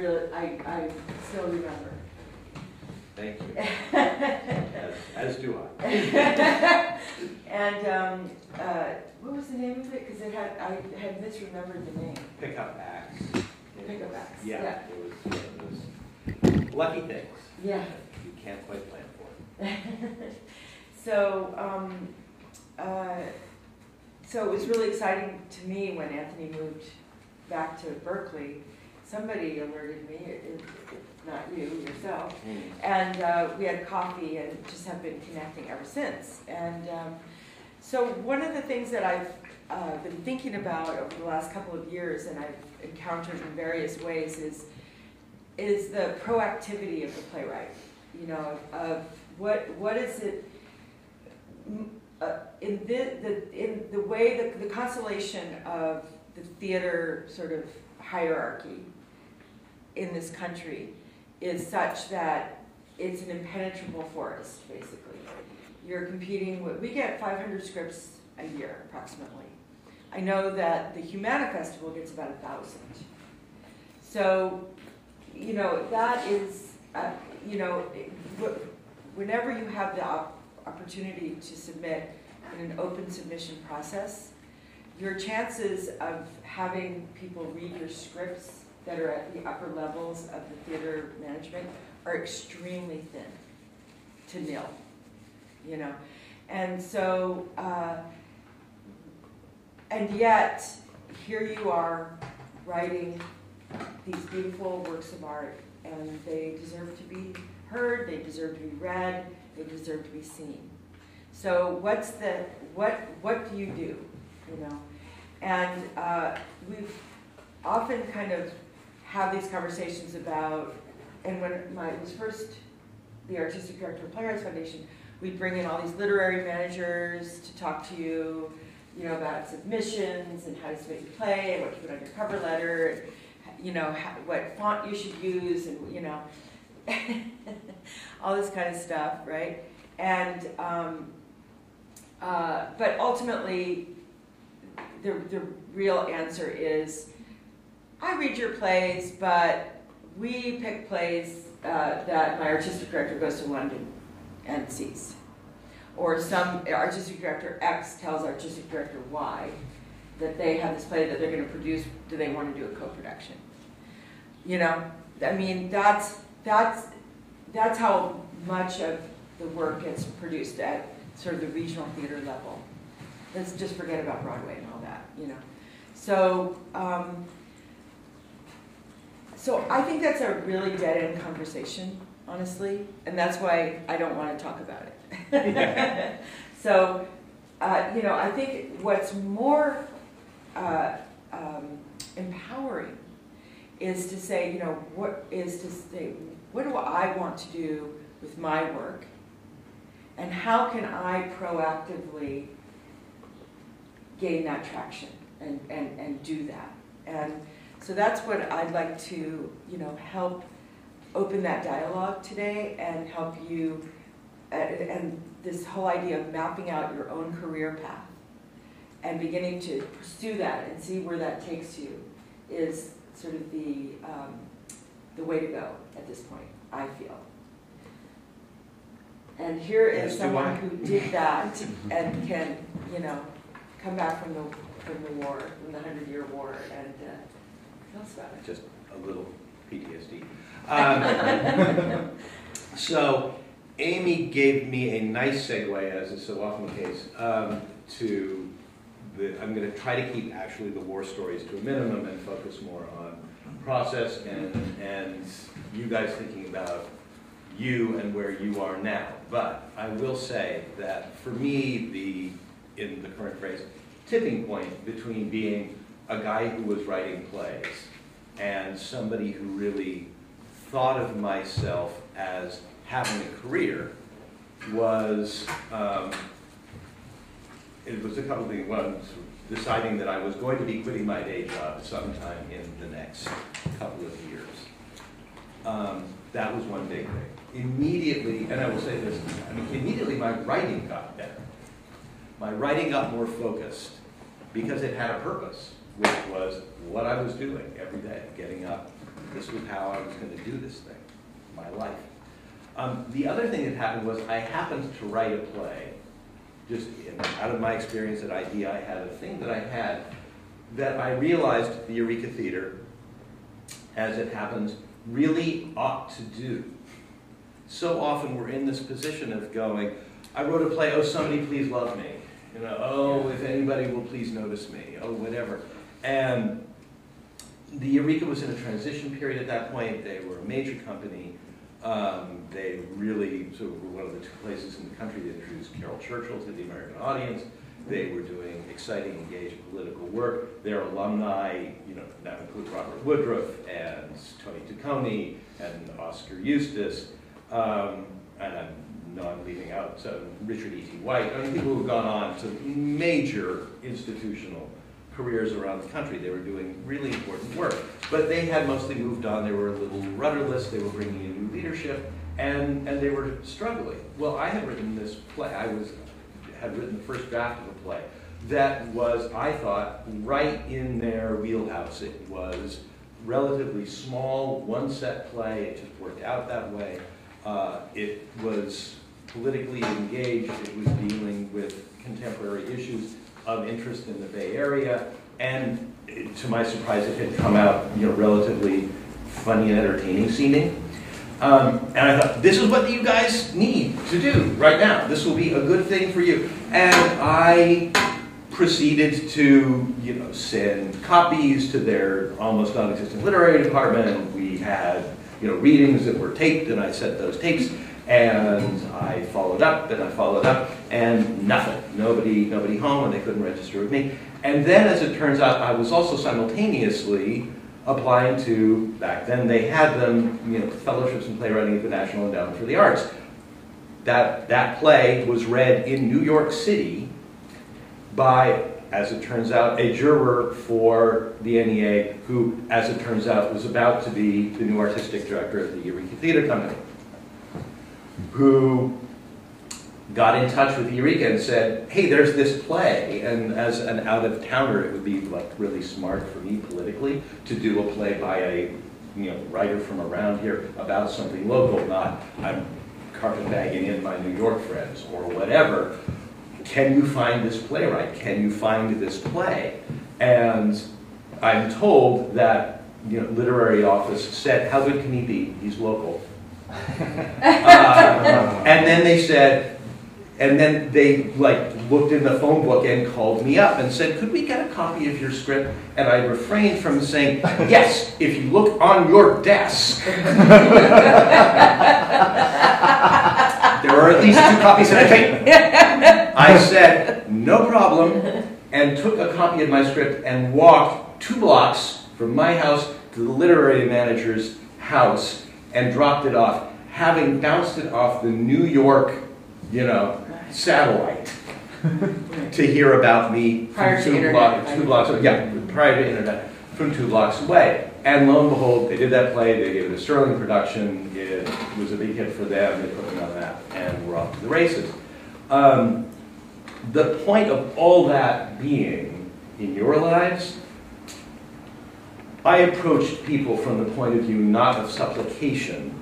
really, I, I still remember. Thank you. As, as do I. And, um, uh, what was the name of it? Because it had, I had misremembered the name. Pickup acts. Pickup Acts, Yeah, yeah. it was, it was lucky things. Yeah. You can't quite plan for. it. So, um, uh, so it was really exciting to me when Anthony moved back to Berkeley. Somebody alerted me, it- it- not you, yourself, and uh, we had coffee and just have been connecting ever since. And um, so one of the things that I've uh, been thinking about over the last couple of years, and I've encountered in various ways, is is the proactivity of the playwright. You know, of what what is it m- uh, in the, the in the way the, the constellation of the theater sort of hierarchy in this country is such that it's an impenetrable forest, basically. You're competing with, we get 500 scripts a year approximately. I know that the Humana Festival gets about a thousand. So, you know, that is, uh, you know, whenever you have the op- opportunity to submit in an open submission process, your chances of having people read your scripts that are at the upper levels of the theater management are extremely thin to nil, you know? And so, uh, and yet, here you are writing these beautiful works of art, and they deserve to be heard, they deserve to be read, they deserve to be seen. So what's the, what, what do you do, you know? And uh, we've often kind of have these conversations about, and when my, was first the artistic director of Playwrights Foundation, we'd bring in all these literary managers to talk to you, you know, about submissions and how to submit your play and what to put on your cover letter, and, you know, how, what font you should use, and you know, all this kind of stuff, right? And um, uh, but ultimately, the the real answer is, I read your plays, but we pick plays uh, that my artistic director goes to London and sees. Or some artistic director X tells artistic director Y that they have this play that they're going to produce. Do they want to do a co-production? You know, I mean, that's that's that's how much of the work gets produced at sort of the regional theater level. Let's just forget about Broadway and all that, you know. So, um, so I think that's a really dead end conversation, honestly, and that's why I don't want to talk about it. so, uh, you know, I think what's more uh, um, empowering is to say, you know, what is to say, what do I want to do with my work, and how can I proactively gain that traction and, and, and do that. And so that's what I'd like to, you know, help open that dialogue today and help you, and this whole idea of mapping out your own career path and beginning to pursue that and see where that takes you is sort of the, um, the way to go at this point, I feel. And here is someone who did that and can, you know, come back from the, from the war, from the Hundred Year War, and uh, tell us about it. Just a little PTSD. Um, so, Amy gave me a nice segue, as is so often the case, um, to the. I'm going to try to keep actually the war stories to a minimum and focus more on process and and you guys thinking about you and where you are now. But I will say that for me, the in the current phrase, tipping point between being a guy who was writing plays and somebody who really thought of myself as having a career was um, it was a couple of things. One, deciding that I was going to be quitting my day job sometime in the next couple of years. Um, that was one big thing. Immediately, and I will say this, I mean, immediately my writing got better. My writing got more focused because it had a purpose, which was what I was doing every day, getting up, This was how I was going to do this thing, my life. Um, the other thing that happened was I happened to write a play. Just in, out of my experience at ID, I had a thing that I had that I realized the Eureka Theater, as it happens, really ought to do. So often we're in this position of going, I wrote a play, oh, somebody please love me. You know, oh, if anybody will please notice me, oh, whatever. And the Eureka was in a transition period at that point. They were a major company. Um, they really sort of were one of the two places in the country that introduced Caryl Churchill to the American audience. They were doing exciting, engaged political work. Their alumni, you know, now include Robert Woodruff and Tony Taccone and Oscar Eustis, um, and I'm not leaving out so Richard E.T. White. I mean, people who've gone on to major institutional careers around the country. They were doing really important work, but they had mostly moved on. They were a little rudderless. They were bringing in new leadership, and and they were struggling. Well, I had written this play. I was had written the first draft of a play that was, I thought, right in their wheelhouse. It was relatively small, one set play. It just worked out that way. Uh, it was politically engaged. It was dealing with contemporary issues of interest in the Bay Area, and to my surprise, it had come out, you know, relatively funny and entertaining seeming. Um, and I thought, this is what you guys need to do right now. This will be a good thing for you. And I proceeded to, you know, send copies to their almost non-existent literary department. We had, you know, readings that were taped, and I sent those tapes. And I followed up, and I followed up, and nothing. Nobody, nobody home, and they couldn't register with me. And then, as it turns out, I was also simultaneously applying to, back then they had them, you know, fellowships in playwriting at the National Endowment for the Arts. That, that play was read in New York City by, as it turns out, a juror for the NEA who, as it turns out, was about to be the new artistic director of the Eureka Theater Company, who got in touch with Eureka and said, hey, there's this play, and as an out-of-towner, it would be like really smart for me politically to do a play by a you know, writer from around here about something local, not I'm carpetbagging in my New York friends or whatever. Can you find this playwright? Can you find this play? And I'm told that you know, literary office said, how good can he be? He's local. Uh, and then they said, and then they like looked in the phone book and called me up and said, could we get a copy of your script? And I refrained from saying, yes, if you look on your desk. there are at least two copies in a tape. I said, no problem, and took a copy of my script and walked two blocks from my house to the literary manager's house and dropped it off, having bounced it off the New York, you know, satellite to hear about me Prior from to two, block, two blocks, yeah, prior to internet, from two blocks away. And lo and behold, they did that play, they gave it a sterling production, it was a big hit for them, they put me on that, and we're off to the races. Um, the point of all that being in your lives, I approached people from the point of view not of supplication,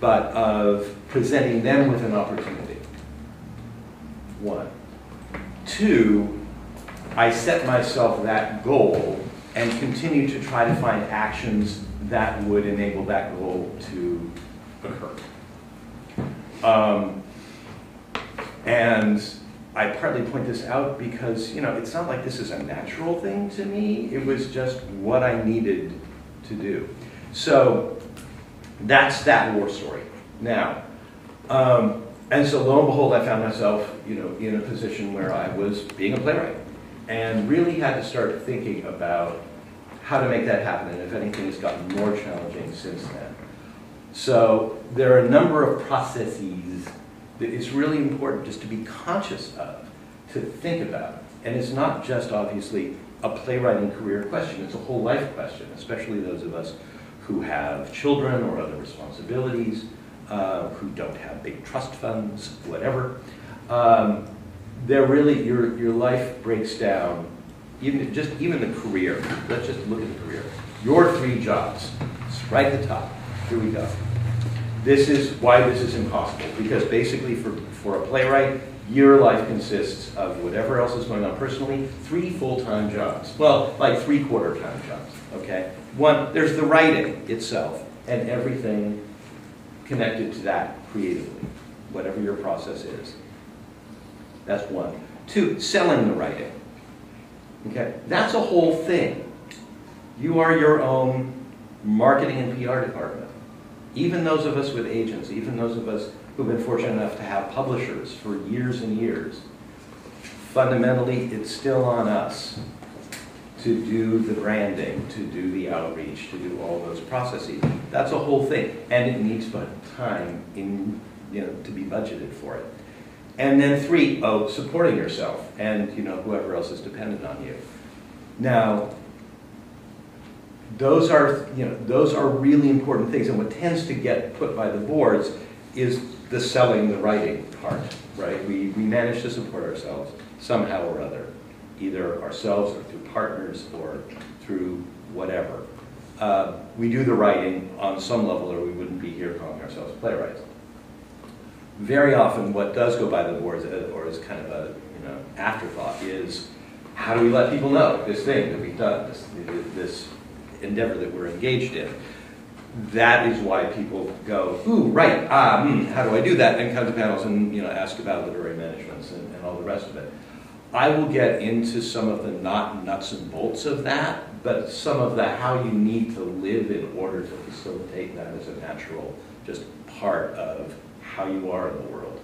but of presenting them with an opportunity. One. Two, I set myself that goal and continue to try to find actions that would enable that goal to occur. Um, and I partly point this out because, you know, it's not like this is a natural thing to me. It was just what I needed to do. So that's that war story. Now, um, and so lo and behold, I found myself, you know, in a position where I was being a playwright and really had to start thinking about how to make that happen. And if anything, has gotten more challenging since then. So there are a number of processes that it's really important just to be conscious of, to think about. And it's not just obviously a playwriting career question, it's a whole life question, especially those of us who have children or other responsibilities, uh, who don't have big trust funds, whatever. Um, they're really, your, your life breaks down, even just even the career. Let's just look at the career. Your three jobs right at the top. Here we go. This is why this is impossible, because basically for, for a playwright, your life consists of whatever else is going on personally, three full-time jobs. Well, like three-quarter time jobs, okay? One, there's the writing itself and everything connected to that creatively, whatever your process is. That's one. Two, selling the writing. Okay, that's a whole thing. You are your own marketing and PR department. Even those of us with agents, even those of us who've been fortunate enough to have publishers for years and years, fundamentally, it's still on us to do the branding, to do the outreach, to do all those processes. That's a whole thing, and it needs time in, you know, to be budgeted for it. And then three, oh, supporting yourself and, you know, whoever else is dependent on you. Now, those are, you know, those are really important things, and what tends to get put by the boards is the selling, the writing part, right? We, we manage to support ourselves somehow or other, either ourselves or through partners or through whatever. Uh, we do the writing on some level or we wouldn't be here calling ourselves playwrights. Very often what does go by the boards, uh, or is kind of a you know, afterthought, is how do we let people know this thing that we've done, this, this endeavor that we're engaged in? that is why people go, ooh, right, ah, hmm, how do I do that? And come to panels and you know ask about literary managements and, and all the rest of it. I will get into some of the not nuts and bolts of that, but some of the how you need to live in order to facilitate that as a natural just part of how you are in the world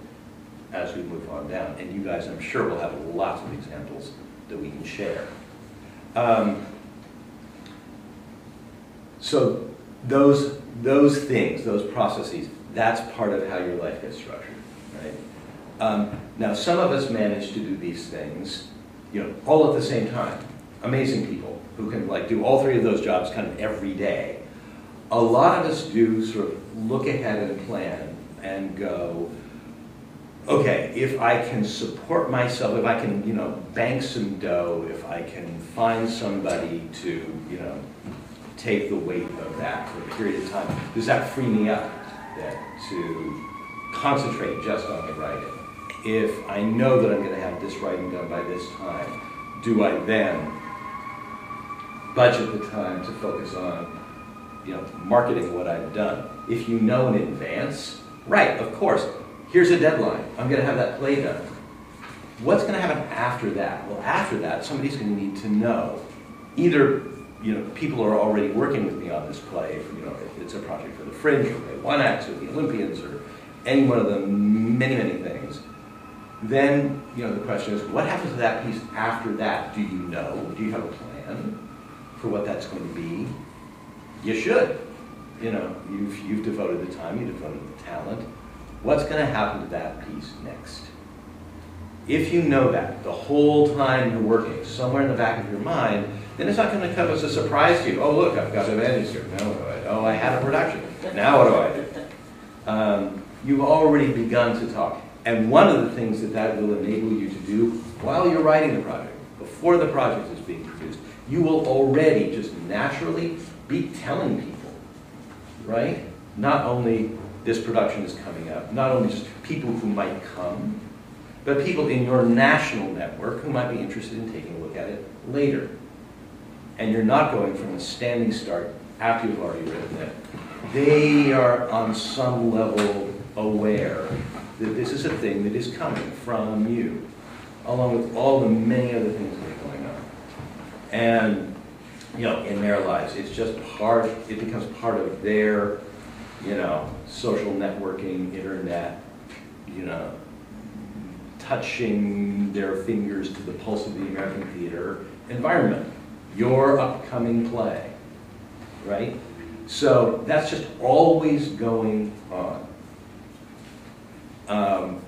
as we move on down. And you guys, I'm sure, will have lots of examples that we can share. Um, so those, those things, those processes, that's part of how your life gets structured, right? Um, now, some of us manage to do these things, you know, all at the same time. Amazing people who can like do all three of those jobs kind of every day. A lot of us do sort of look ahead and plan and go, okay, if I can support myself, if I can, you know, bank some dough, if I can find somebody to, you know, take the weight of that for a period of time, does that free me up then to concentrate just on the writing? If I know that I'm going to have this writing done by this time, do I then budget the time to focus on, you know, marketing what I've done? If you know in advance, right, of course, here's a deadline. I'm going to have that play done. What's going to happen after that? Well, after that, somebody's going to need to know either you know, people are already working with me on this play. If, You know, if it's a project for the Fringe or the One Acts or the Olympians or any one of the many, many things. Then, you know, the question is, what happens to that piece after that? Do you know? Do you have a plan for what that's going to be? You should. You know, you've, you've devoted the time, you've devoted the talent. What's going to happen to that piece next? If you know that the whole time you're working, somewhere in the back of your mind, then it's not going to come as a surprise to you. Oh, look, I've got a manuscript. Now what do I do? Oh, I had a production. Now what do I do? Um, you've already begun to talk. And one of the things that that will enable you to do while you're writing the project, before the project is being produced, you will already just naturally be telling people, right? Not only this production is coming up, not only just people who might come, but people in your national network who might be interested in taking a look at it later and you're not going from a standing start after you've already written it, they are on some level aware that this is a thing that is coming from you, along with all the many other things that are going on. And, you know, in their lives, it's just part, it becomes part of their, you know, social networking, internet, you know, touching their fingers to the pulse of the American theater environment your upcoming play, right? So that's just always going on. Um,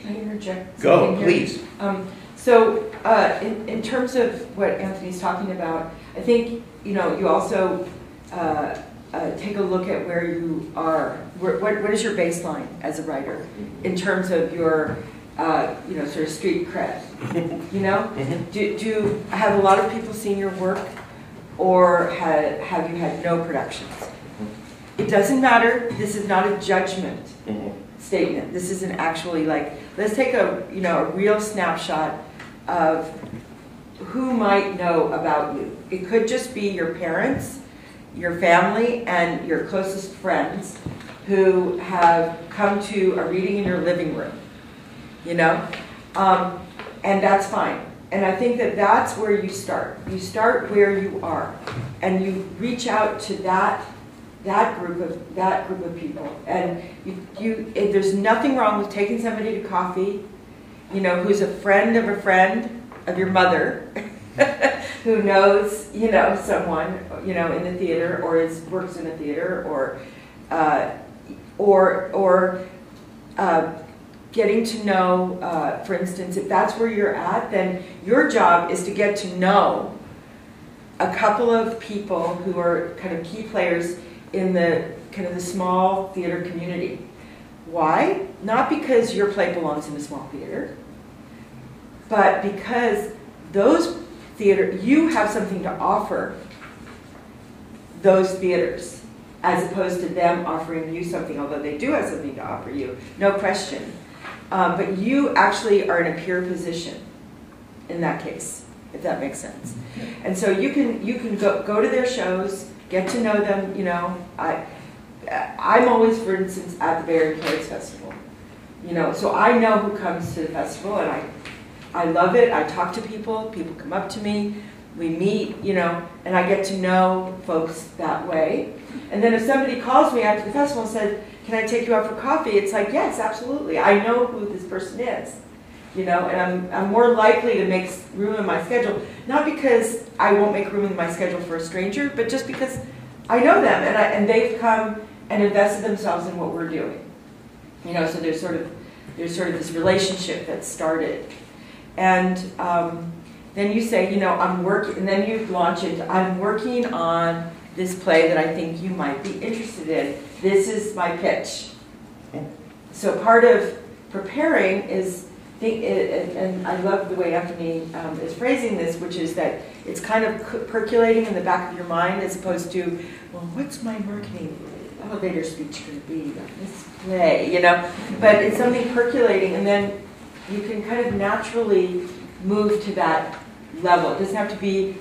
Can I interject? go, here? please. Um, so, uh, in, in terms of what Anthony's talking about, I think, you know, you also, uh, uh, take a look at where you are, where, what, what is your baseline as a writer in terms of your, uh, you know, sort of street cred, you know? Mhm. Do, do have a lot of people seen your work or have, have you had no productions? It doesn't matter, this is not a judgment statement. This isn't actually like, let's take a, you know, a real snapshot of who might know about you. It could just be your parents, your family, and your closest friends who have come to a reading in your living room, you know? Um, and that's fine. And I think that that's where you start. You start where you are, and you reach out to that that group of that group of people. And you, you there's nothing wrong with taking somebody to coffee, you know, who's a friend of a friend of your mother, who knows, you know, someone, you know, in the theater or is works in a theater or, uh, or or. Uh, getting to know, uh, for instance, if that's where you're at, then your job is to get to know a couple of people who are kind of key players in the kind of the small theater community. Why? Not because your play belongs in a small theater, but because those theater you have something to offer those theaters as opposed to them offering you something, although they do have something to offer you, no question. Um, but you actually are in a peer position in that case, if that makes sense. And so you can you can go go to their shows, get to know them. You know, I I'm always, for instance, at the Area Plays Festival. You know, so I know who comes to the festival, and I I love it. I talk to people. People come up to me. We meet. You know, and I get to know folks that way. And then if somebody calls me after the festival and says can I take you out for coffee? It's like, yes, absolutely. I know who this person is, you know, and I'm, I'm more likely to make room in my schedule, not because I won't make room in my schedule for a stranger, but just because I know them and, I, and they've come and invested themselves in what we're doing. You know, so there's sort of, there's sort of this relationship that started. And um, then you say, you know, I'm working, and then you launch it, I'm working on this play that I think you might be interested in. This is my pitch. So part of preparing is, think, and I love the way Anthony um, is phrasing this, which is that it's kind of percolating in the back of your mind as opposed to, well, what's my marketing elevator speech going to be on this play, you know? But it's something percolating, and then you can kind of naturally move to that level. It doesn't have to be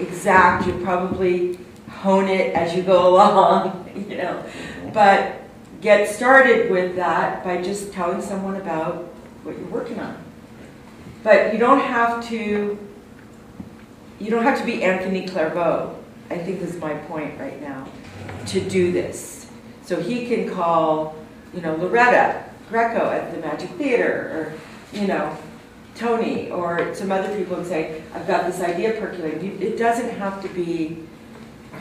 exact. You're probably hone it as you go along, you know. But get started with that by just telling someone about what you're working on. But you don't have to you don't have to be Anthony Clarvoe, I think is my point right now, to do this. So he can call, you know, Loretta Greco at the Magic Theater, or, you know, Tony, or some other people and say, I've got this idea percolating. It doesn't have to be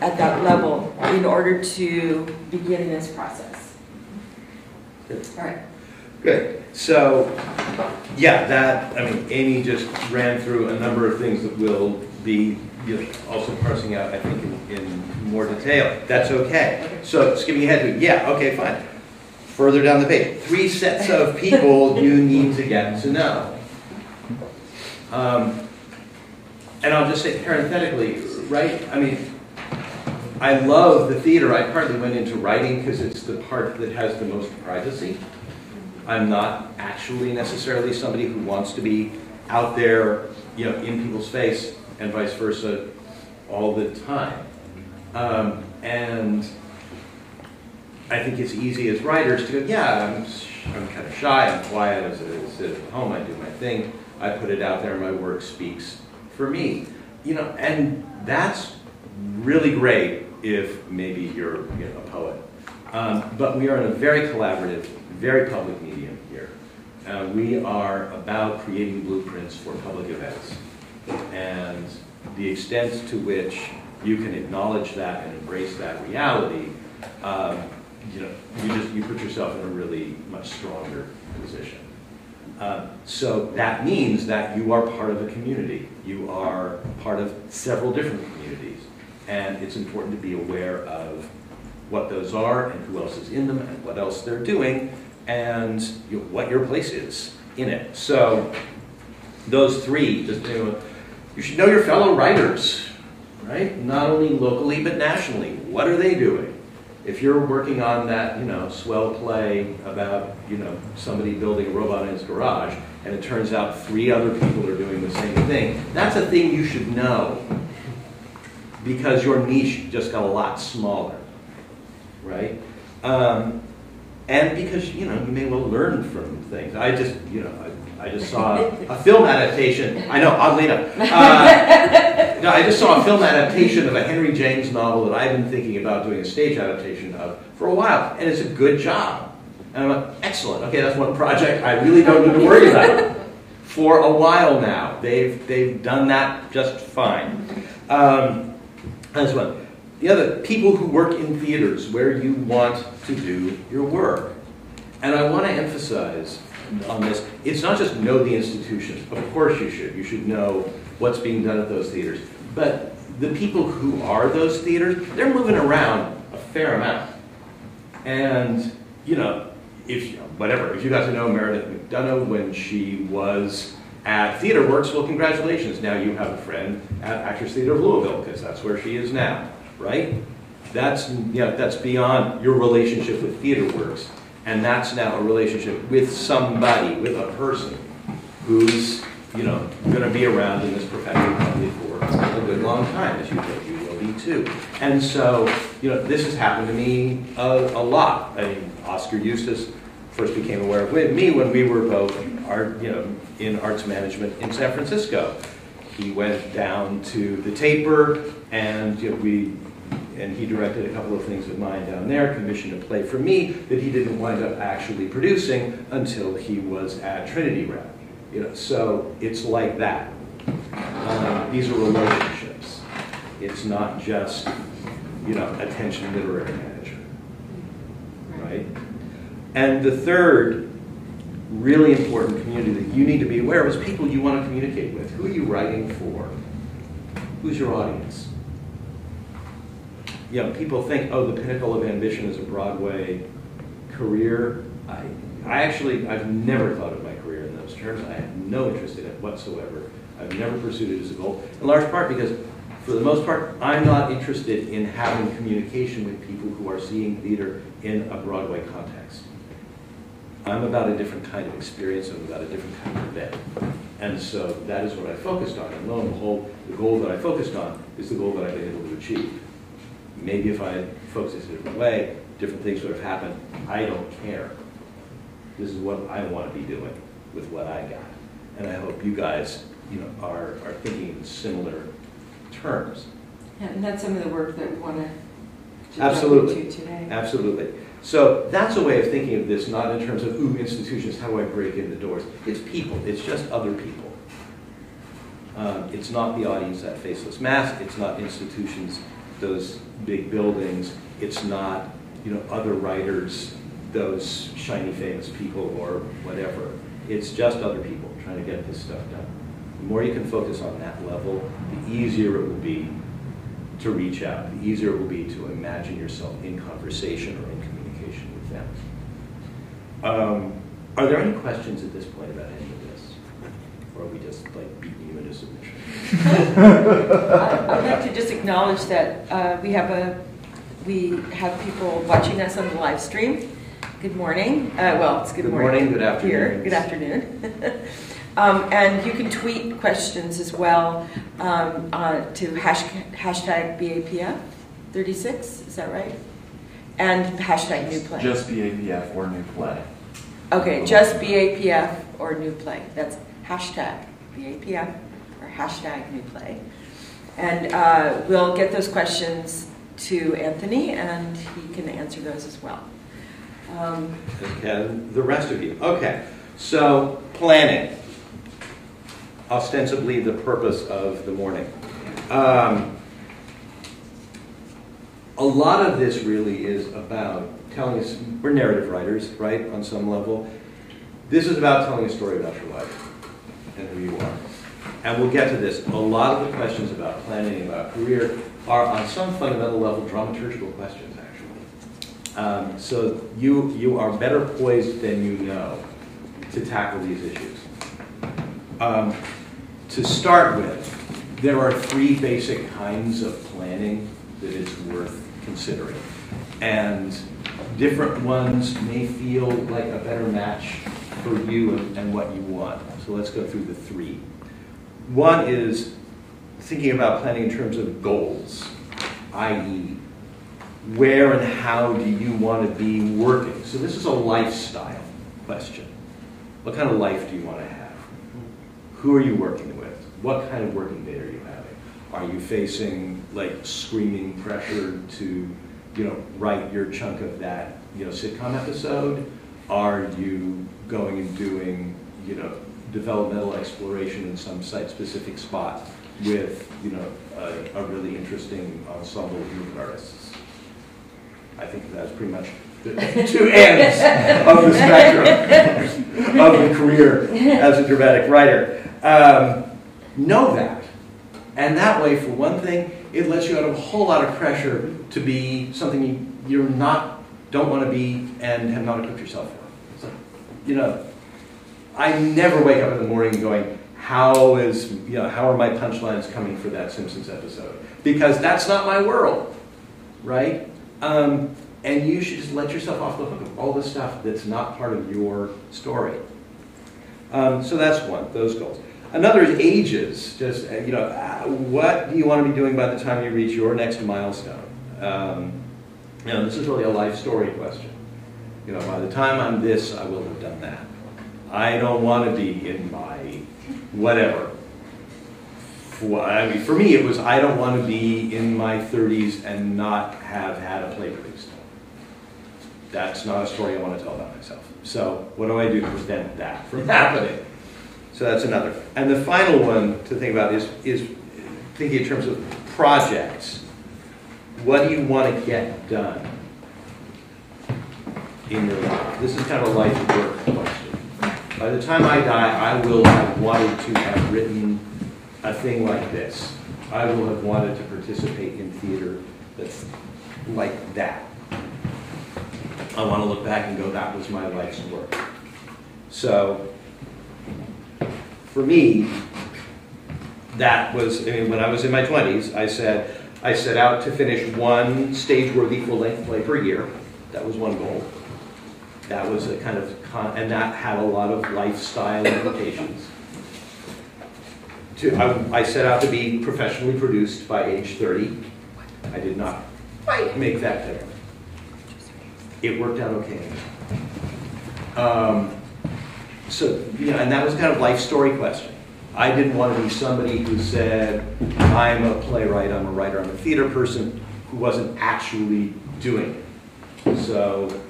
at that level in order to begin this process. Good. All right. Good. So, yeah, that, I mean, Amy just ran through a number of things that will be you know, also parsing out, I think, in, in more detail. That's okay. So, skipping ahead to, yeah, okay, fine. Further down the page, three sets of people you need to get to know. Um, and I'll just say parenthetically, right? I mean, I love the theater. I partly went into writing because it's the part that has the most privacy. I'm not actually necessarily somebody who wants to be out there, you know, in people's face and vice versa all the time. Um, and I think it's easy as writers to go, yeah, I'm, I'm kind of shy, I'm quiet, I sit at home, I do my thing, I put it out there, my work speaks for me. You know, and that's really great if maybe you're you know, a poet. Um, but we are in a very collaborative, very public medium here. Uh, we are about creating blueprints for public events. And the extent to which you can acknowledge that and embrace that reality, um, you know, you just you put yourself in a really much stronger position. Uh, so that means that you are part of a community. You are part of several different communities and it's important to be aware of what those are and who else is in them and what else they're doing and you know, what your place is in it. So those three, just you, know, you should know your fellow writers, right? Not only locally, but nationally. What are they doing? If you're working on that, you know, swell play about, you know, somebody building a robot in his garage, and it turns out three other people are doing the same thing, that's a thing you should know. Because your niche just got a lot smaller, right? Um, and because, you know, you may well learn from things. I just, you know, I, I just saw a film adaptation, I know, oddly enough. Uh, no, I just saw a film adaptation of a Henry James novel that I've been thinking about doing a stage adaptation of for a while, and it's a good job. And I'm like, excellent, okay, that's one project I really don't need to worry about. For a while now, they've, they've done that just fine. Um, that's one. The other, people who work in theaters where you want to do your work. And I want to emphasize on this, it's not just know the institutions. Of course you should. You should know what's being done at those theaters. But the people who are those theaters, they're moving around a fair amount. And, you know, if, whatever, if you got to know Meredith McDonough when she was at Theater Works, well, congratulations. Now you have a friend at Actors Theater of Louisville, because that's where she is now, right? That's, you know, that's beyond your relationship with Theater Works. And that's now a relationship with somebody, with a person who's, you know, going to be around in this profession probably for a good long time, as you will, you will be too. And so, you know, this has happened to me a, a lot. I mean, Oscar Eustis first became aware of with me when we were both art, you know, in arts management in San Francisco. He went down to the Taper, and you know, we and he directed a couple of things of mine down there, commissioned a play for me that he didn't wind up actually producing until he was at Trinity Rep. You know, so it's like that. Um, these are relationships. It's not just, you know, attention literary? And the third really important community that you need to be aware of is people you want to communicate with. Who are you writing for? Who's your audience? you know, people think, oh, the pinnacle of ambition is a Broadway career. I, I actually, I've never thought of my career in those terms. I have no interest in it whatsoever. I've never pursued it as a goal, in large part because, for the most part, I'm not interested in having communication with people who are seeing theater in a Broadway context. I'm about a different kind of experience, I'm about a different kind of event. And so that is what I focused on. And lo and behold, the goal that I focused on is the goal that I've been able to achieve. Maybe if I had focused a different way, different things would have happened. I don't care. This is what I want to be doing with what I got. And I hope you guys, you know, are, are thinking in similar terms. Yeah, and that's some of the work that we want to Absolutely. Absolutely. So that's a way of thinking of this, not in terms of, ooh, institutions, how do I break in the doors? It's people, it's just other people. Um, it's not the audience that Faceless Mask, it's not institutions, those big buildings, it's not, you know, other writers, those shiny famous people or whatever. It's just other people trying to get this stuff done. The more you can focus on that level, the easier it will be to reach out, the easier it will be to imagine yourself in conversation or in communication with them. Um, are there any questions at this point about any of this? Or are we just like beating you into submission? I'd like to just acknowledge that uh, we have a, we have people watching us on the live stream. Good morning. Uh, Well, it's good Good morning. morning, good afternoon. Here, good afternoon. Um, And you can tweet questions as well um, uh, to hash- hashtag BAPF36, is that right? And hashtag new play. Just BAPF or new play. Okay, just BAPF or new play. That's hashtag BAPF or hashtag new play. And uh, we'll get those questions to Anthony and he can answer those as well. Um, And the rest of you. Okay, so planning. Ostensibly the purpose of the morning. Um, a lot of this really is about telling us, we're narrative writers, right, on some level. This is about telling a story about your life and who you are. And we'll get to this. A lot of the questions about planning, about career, are on some fundamental level dramaturgical questions, actually. Um, so you, you are better poised than you know to tackle these issues. Um, to start with, there are three basic kinds of planning that it's worth considering. And different ones may feel like a better match for you and, and what you want. So let's go through the three. One is thinking about planning in terms of goals, i.e., where and how do you want to be working? So this is a lifestyle question. What kind of life do you want to have? Who are you working with? What kind of working day are you? Are you facing like screaming pressure to, you know, write your chunk of that, you know, sitcom episode? Are you going and doing, you know, developmental exploration in some site-specific spot with, you know, a, a really interesting ensemble of movement artists? I think that's pretty much the two ends of the spectrum of the career as a dramatic writer. Um, know that. And that way, for one thing, it lets you out of a whole lot of pressure to be something you, you're not, don't want to be and have not equipped yourself for. Like, you know, I never wake up in the morning going, how is, you know, how are my punchlines coming for that Simpsons episode? Because that's not my world, right? Um, and you should just let yourself off the hook of all the stuff that's not part of your story. Um, so that's one, those goals. Another is ages. Just, uh, you know, uh, what do you want to be doing by the time you reach your next milestone? Um, you know, this is really a life story question. You know, by the time I'm this, I will have done that. I don't want to be in my whatever. For, I mean, for me, it was I don't want to be in my 30s and not have had a play produced. That's not a story I want to tell about myself. So, what do I do to prevent that from happening? So that's another. And the final one to think about is, is thinking in terms of projects. What do you want to get done in your life? This is kind of a life work question. By the time I die, I will have wanted to have written a thing like this. I will have wanted to participate in theater that's like that. I want to look back and go, that was my life's work. So, for me, that was, I mean, when I was in my 20s, I said, I set out to finish one stage-worthy full-length play per year. That was one goal. That was a kind of, con- and that had a lot of lifestyle implications. To, I, I set out to be professionally produced by age 30. I did not make that deadline. It worked out okay. Um, so, you know, and that was kind of life story question. I didn't want to be somebody who said, I'm a playwright, I'm a writer, I'm a theater person, who wasn't actually doing it. So,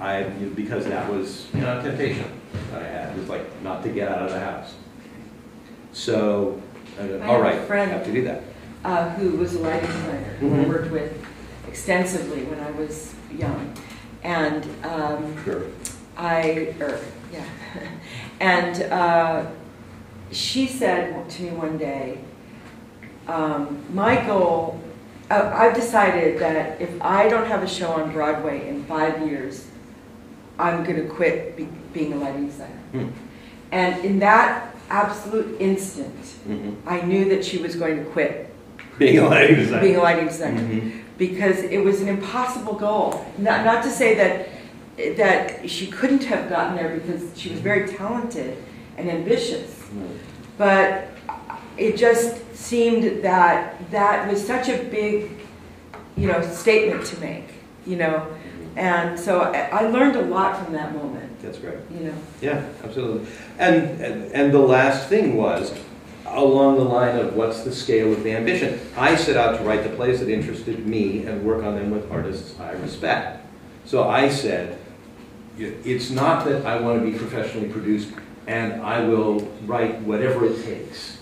I, because that was, you know, a temptation that I had, was like not to get out of the house. So, I I all right, I have to do that. uh, who was a lighting designer, who I Mhm. worked with extensively when I was young. And um, Sure. I, er, yeah. and uh, she said to me one day, um, my goal, uh, I've decided that if I don't have a show on Broadway in five years, I'm going to quit be- being a lighting designer. Hmm. And in that absolute instant, Mhm. I knew that she was going to quit Being a lighting designer. being a lighting designer Mhm. because it was an impossible goal. Not, not to say that that she couldn't have gotten there because she was very talented and ambitious, but it just seemed that that was such a big, you know, statement to make, you know. Mm-hmm. And so I, learned a lot from that moment, That's great. you know. Yeah, absolutely. And, and, and the last thing was, along the line of what's the scale of the ambition, I set out to write the plays that interested me and work on them with artists I respect. So I said, "Y- it's not that I want to be professionally produced and I will write whatever it takes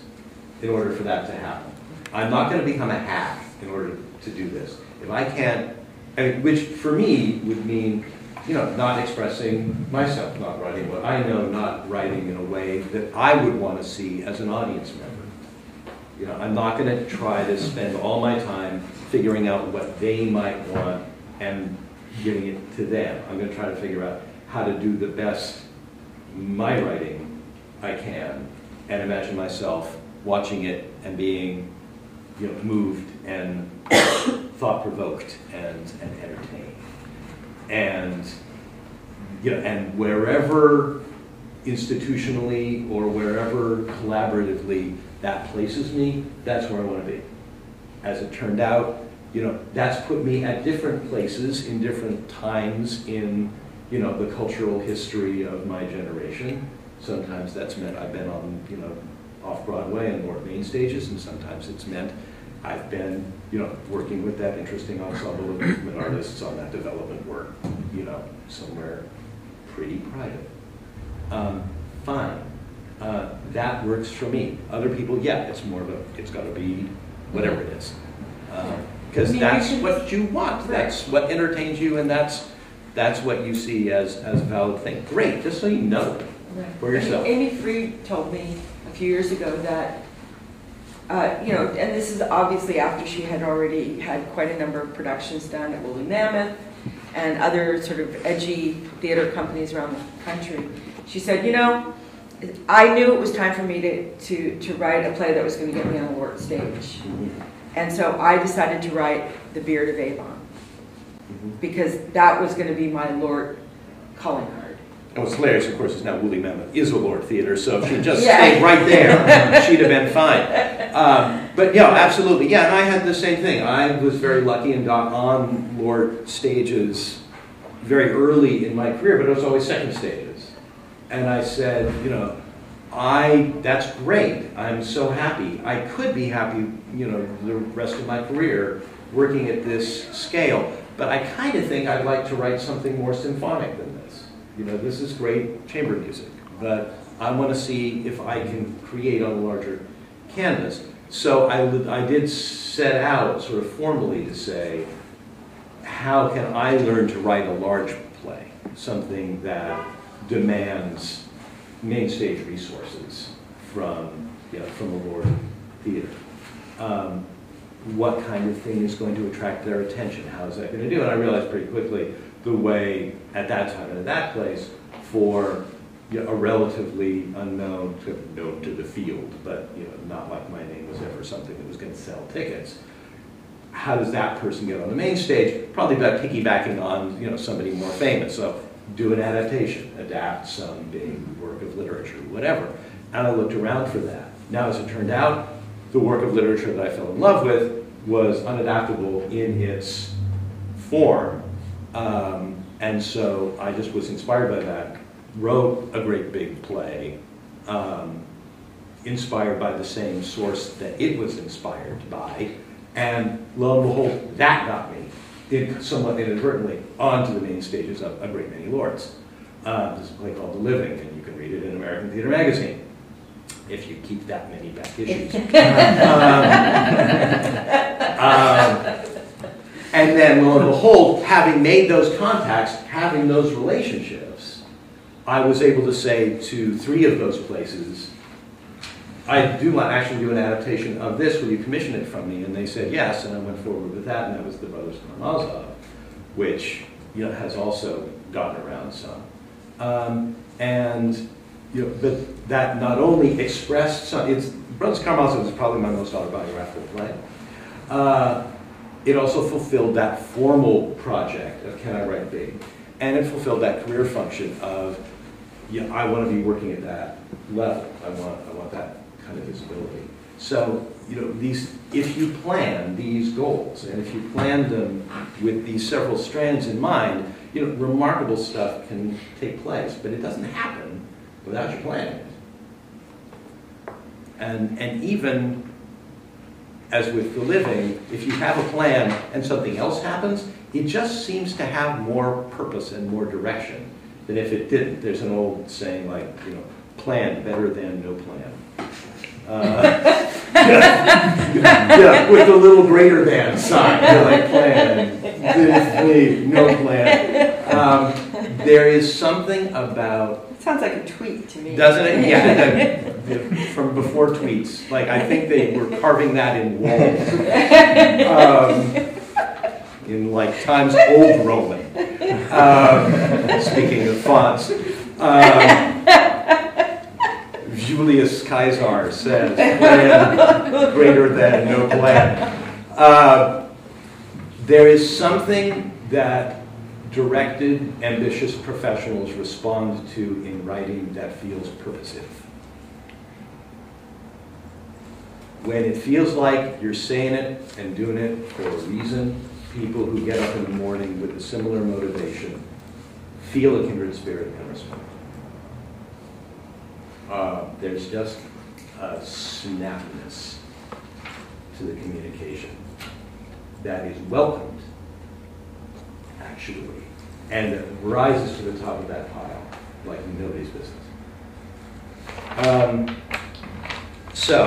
in order for that to happen. I'm not going to become a hack in order to do this. If I can't, I mean, which for me would mean you know, not expressing myself, not writing what I know, not writing in a way that I would want to see as an audience member. You know, I'm not going to try to spend all my time figuring out what they might want and giving it to them. I'm going to try to figure out how to do the best my writing I can and imagine myself watching it and being, you know, moved and thought provoked and, and entertained. And, you know, and wherever institutionally or wherever collaboratively that places me, that's where I want to be. As it turned out, you know, that's put me at different places in different times in, you know, the cultural history of my generation. Sometimes that's meant I've been on, you know, off Broadway and more main stages, and sometimes it's meant I've been, you know, working with that interesting ensemble of movement artists on that development work, you know, somewhere pretty private. Um, fine. Uh, that works for me. Other people, yeah, it's more of a, it's got to be whatever it is. Because I mean, that's what you want. That's what entertains you, and that's that's what you see as, as a valid thing. Great, just so you know. For yourself. Amy Freed told me a few years ago that, uh, you know, and this is obviously after she had already had quite a number of productions done at Woolly Mammoth and other sort of edgy theater companies around the country. She said, you know, I knew it was time for me to, to, to write a play that was going to get me on the LORT stage. And so I decided to write The Beard of Avon because that was going to be my LORT calling card. And what's hilarious, of course, is now Woolly Mammoth is a LORT Theater, so if she just Yeah. stayed right there, she'd have been fine. Um, but yeah, absolutely. Yeah, and I had the same thing. I was very lucky and got on LORT stages very early in my career, but it was always second stages. And I said, you know, I that's great. I'm so happy. I could be happy, you know, the rest of my career working at this scale, but I kind of think I'd like to write something more symphonic than this. You know, this is great chamber music, but I want to see if I can create on a larger canvas. So I, I did set out sort of formally to say, how can I learn to write a large play? Something that demands main stage resources from, you know, from the LORT Theater. Um, what kind of thing is going to attract their attention? How is that going to do? And I realized pretty quickly the way at that time and at that place for you know, a relatively unknown, known to the field, but you know, not like my name was ever something that was going to sell tickets. How does that person get on the main stage? Probably by piggybacking on you know somebody more famous. So do an adaptation, adapt some big work of literature, whatever. And I looked around for that. Now, as it turned out, the work of literature that I fell in love with was unadaptable in its form. Um, and so I just was inspired by that, wrote a great big play, um, inspired by the same source that it was inspired by. And lo and behold, that got me, in, somewhat inadvertently, onto the main stages of a great many LORTs. Uh, there's a play called The Living, and you can read it in American Theater Magazine if you keep that many back issues. Um, um, and then, lo and behold, having made those contacts, having those relationships, I was able to say to three of those places, I do want to actually do an adaptation of this. Will you commission it from me? And they said yes, and I went forward with that, and that was the Brothers Karamazov, which you know has also gotten around some. Um, and you know, but that not only expressed some, it's Brothers Karamazov is probably my most autobiographical play. Uh, it also fulfilled that formal project of can I write big, and it fulfilled that career function of yeah, I want to be working at that level. I want I want that kind of visibility. So you know these if you plan these goals and if you plan them with these several strands in mind, you know remarkable stuff can take place, but it doesn't happen without you planning. And and even as with the living, if you have a plan and something else happens, it just seems to have more purpose and more direction than if it didn't. There's an old saying like, you know, plan better than no plan. Uh, yeah, with a little greater than sign, you know, like plan, this, me, no plan. Um, there is something about It sounds like a tweet to me. doesn't it? Yeah, the- the- from before tweets. Like, I think they were carving that in walls. Um, in like Times Old Roman. Um, speaking of fonts. Um, Julius Caesar says, plan greater than no plan. Uh, there is something that directed, ambitious professionals respond to in writing that feels purposive. When it feels like you're saying it and doing it for a reason, people who get up in the morning with a similar motivation feel a kindred spirit and respond. Uh, there's just a snappiness to the communication that is welcomed, actually, and rises to the top of that pile like nobody's business. Um, so,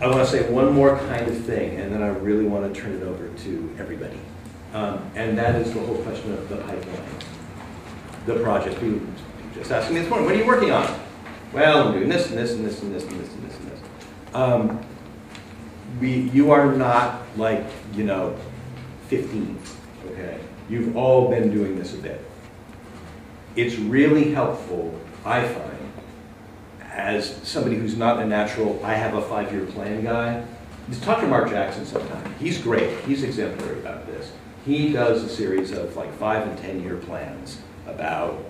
I want to say one more kind of thing, and then I really want to turn it over to everybody. Um, and that is the whole question of the pipeline, the project. Just asking me this morning, what are you working on? Well, I'm doing this and this and this and this and this and this and this. Um, we, you are not like, you know, 15, okay? You've all been doing this a bit. It's really helpful, I find, as somebody who's not a natural, I have a five-year plan guy. Just talk to Mark Jackson sometime. He's great. He's exemplary about this. He does a series of like five and 10-year plans about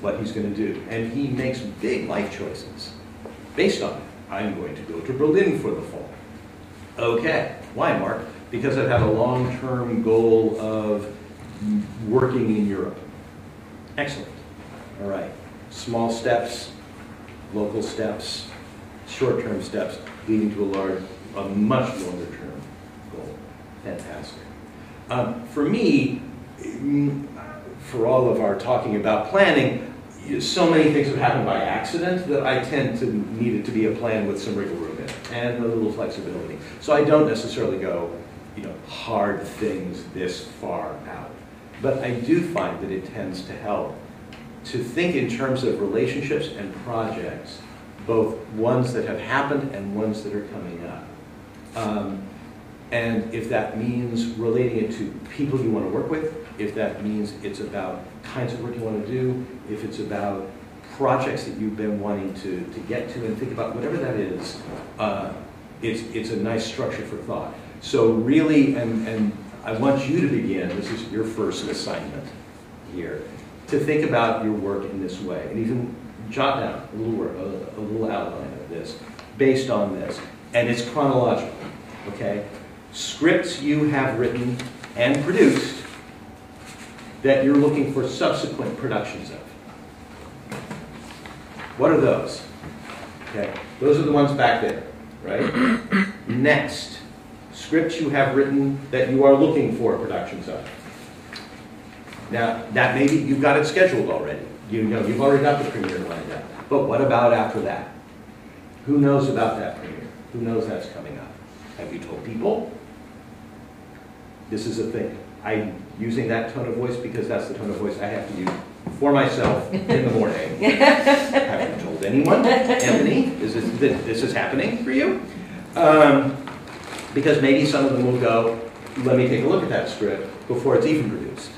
what he's going to do. And he makes big life choices based on it. I'm going to go to Berlin for the fall. Okay. Why, Mark? Because I've had a long-term goal of working in Europe. Excellent. All right. Small steps, local steps, short-term steps, leading to a large, a much longer-term goal. Fantastic. Um, for me, mm, for all of our talking about planning, so many things have happened by accident that I tend to need it to be a plan with some wiggle room in it and a little flexibility. So I don't necessarily go, you know, hard things this far out. But I do find that it tends to help to think in terms of relationships and projects, both ones that have happened and ones that are coming up. Um, and if that means relating it to people you want to work with, if that means it's about kinds of work you want to do, if it's about projects that you've been wanting to, to get to and think about, whatever that is, uh, it's, it's a nice structure for thought. So really, and, and I want you to begin, this is your first assignment here, to think about your work in this way, and even jot down a little, work, a, a little outline of this based on this. And it's chronological, okay? Scripts you have written and produced that you're looking for subsequent productions of. What are those? Okay, those are the ones back there, right? Next, scripts you have written that you are looking for productions of. Now, that maybe you've got it scheduled already. You know, you've already got the premiere lined up. But what about after that? Who knows about that premiere? Who knows that's coming up? Have you told people? This is a thing. I'm using that tone of voice because that's the tone of voice I have to use for myself in the morning. I have you told anyone? Anthony, is this, this is happening for you? Um, because maybe some of them will go, let me take a look at that script before it's even produced.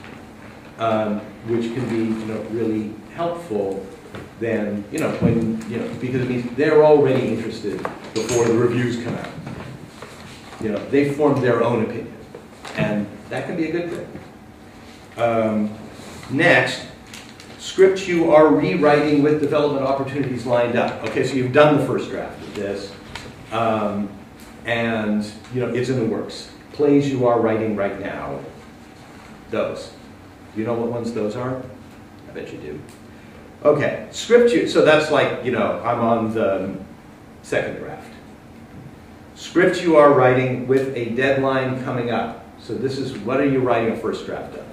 Um, which can be, you know, really helpful then, you know, when, you know, because it means they're already interested before the reviews come out. You know, they formed their own opinion. And that can be a good thing. Um, next, script you are rewriting with development opportunities lined up. Okay, so you've done the first draft of this, um, and you know it's in the works. Plays you are writing right now, those. You know what ones those are? I bet you do. Okay, script you, so that's like, you know, I'm on the second draft. Script you are writing with a deadline coming up. So this is, what are you writing a first draft of?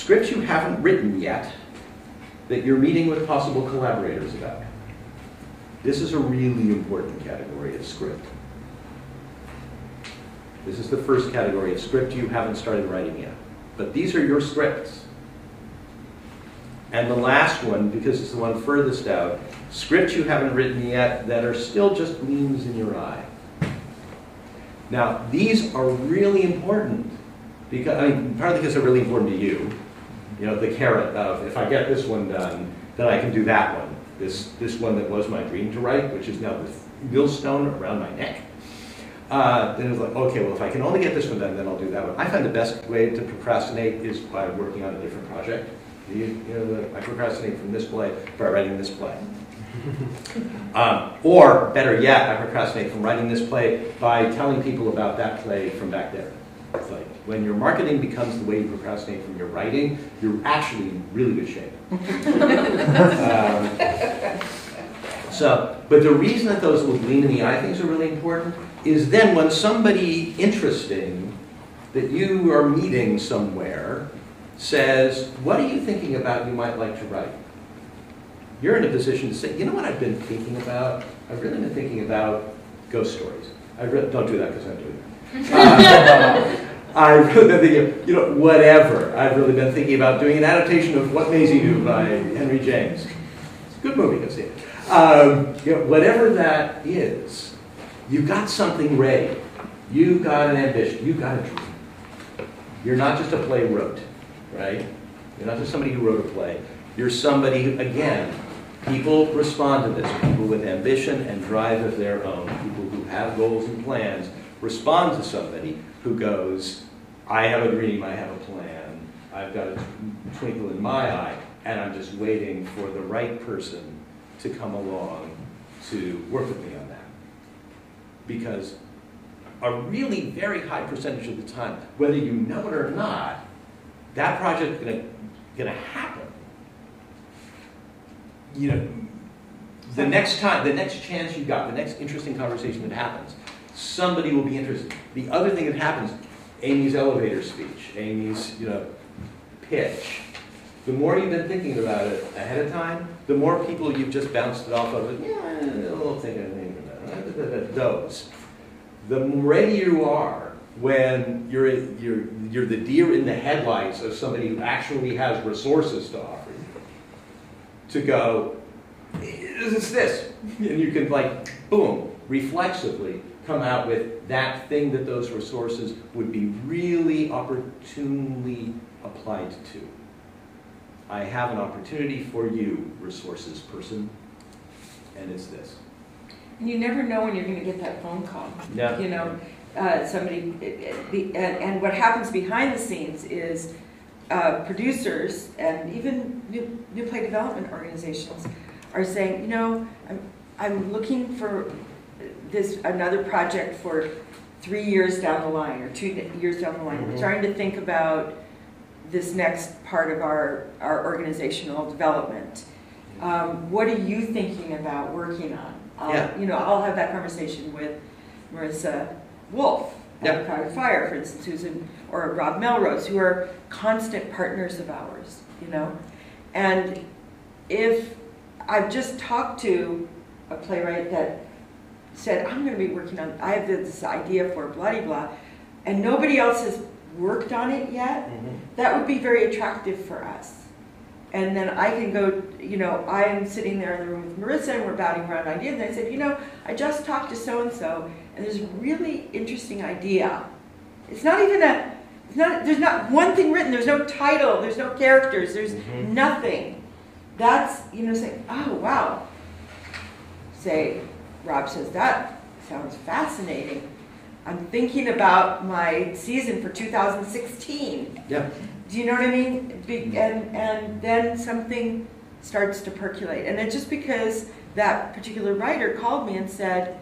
Scripts you haven't written yet that you're meeting with possible collaborators about. This is a really important category of script. This is the first category of script you haven't started writing yet. But these are your scripts. And the last one, because it's the one furthest out, scripts you haven't written yet that are still just gleams in your eye. Now, these are really important, because, I mean, partly because they're really important to you, you know, the carrot of if I get this one done, then I can do that one. This, this one that was my dream to write, which is now the millstone around my neck. Uh, then it was like, okay, well, if I can only get this one done, then I'll do that one. I find the best way to procrastinate is by working on a different project. You, you know, I procrastinate from this play by writing this play. um, or, better yet, I procrastinate from writing this play by telling people about that play from back there. It's like when your marketing becomes the way you procrastinate from your writing, you're actually in really good shape. um, so, but the reason that those little gleam in the eye things are really important is then when somebody interesting that you are meeting somewhere says, What are you thinking about you might like to write? You're in a position to say, You know what I've been thinking about? I've really been thinking about ghost stories. I really, don't do that because I'm doing that. Uh, I've really been thinking, you know, whatever. I've really been thinking about doing an adaptation of What Maisie Knew by Henry James. It's a good movie, go see it. Um, you know, whatever that is, you've got something ready. You've got an ambition. You've got a dream. You're not just a play wrote, right? You're not just somebody who wrote a play. You're somebody who, again, people respond to this. People with ambition and drive of their own, people who have goals and plans, respond to somebody who goes, I have a dream, I have a plan, I've got a twinkle in my eye, and I'm just waiting for the right person to come along to work with me on that. Because a really very high percentage of the time, whether you know it or not, that project is gonna, happen. You know, the next time, the next chance you've got, the next interesting conversation that happens, somebody will be interested. The other thing that happens, Amy's elevator speech, Amy's, you know, pitch, the more you've been thinking about it ahead of time, the more people you've just bounced it off of, yeah, anything about it. Those. The ready you are when you're, you're, you're the deer in the headlights of somebody who actually has resources to offer you, to go, this is this. And you can, like, boom, reflexively come out with that thing that those resources would be really opportunely applied to. I have an opportunity for you, resources person, and it's this. And you never know when you're going to get that phone call. Yeah. You know, uh, somebody, and, and what happens behind the scenes is uh, producers and even new, new play development organizations are saying, you know, I'm, I'm looking for this another project for three years down the line or two years down the line. We're trying to think about this next part of our, our organizational development. Um, what are you thinking about working on? I'll, Yeah. You know, I'll have that conversation with Marissa Wolf Yeah. at Crowded Fire, for instance, who's in, or Rob Melrose, who are constant partners of ours, you know? And if I've just talked to a playwright that said, I'm going to be working on, I have this idea for blah blah, and nobody else has worked on it yet, that would be very attractive for us. And then I can go, you know, I'm sitting there in the room with Marissa and we're batting around ideas. And I said, you know, I just talked to so and so, and there's a really interesting idea. It's not even a, it's not, there's not one thing written, there's no title, there's no characters, there's Mhm. nothing. That's, you know, saying, oh, wow. Say, Rob says, that sounds fascinating. I'm thinking about my season for 2016. Yeah. Do you know what I mean? Be- And, and then something starts to percolate. And it's just because that particular writer called me and said,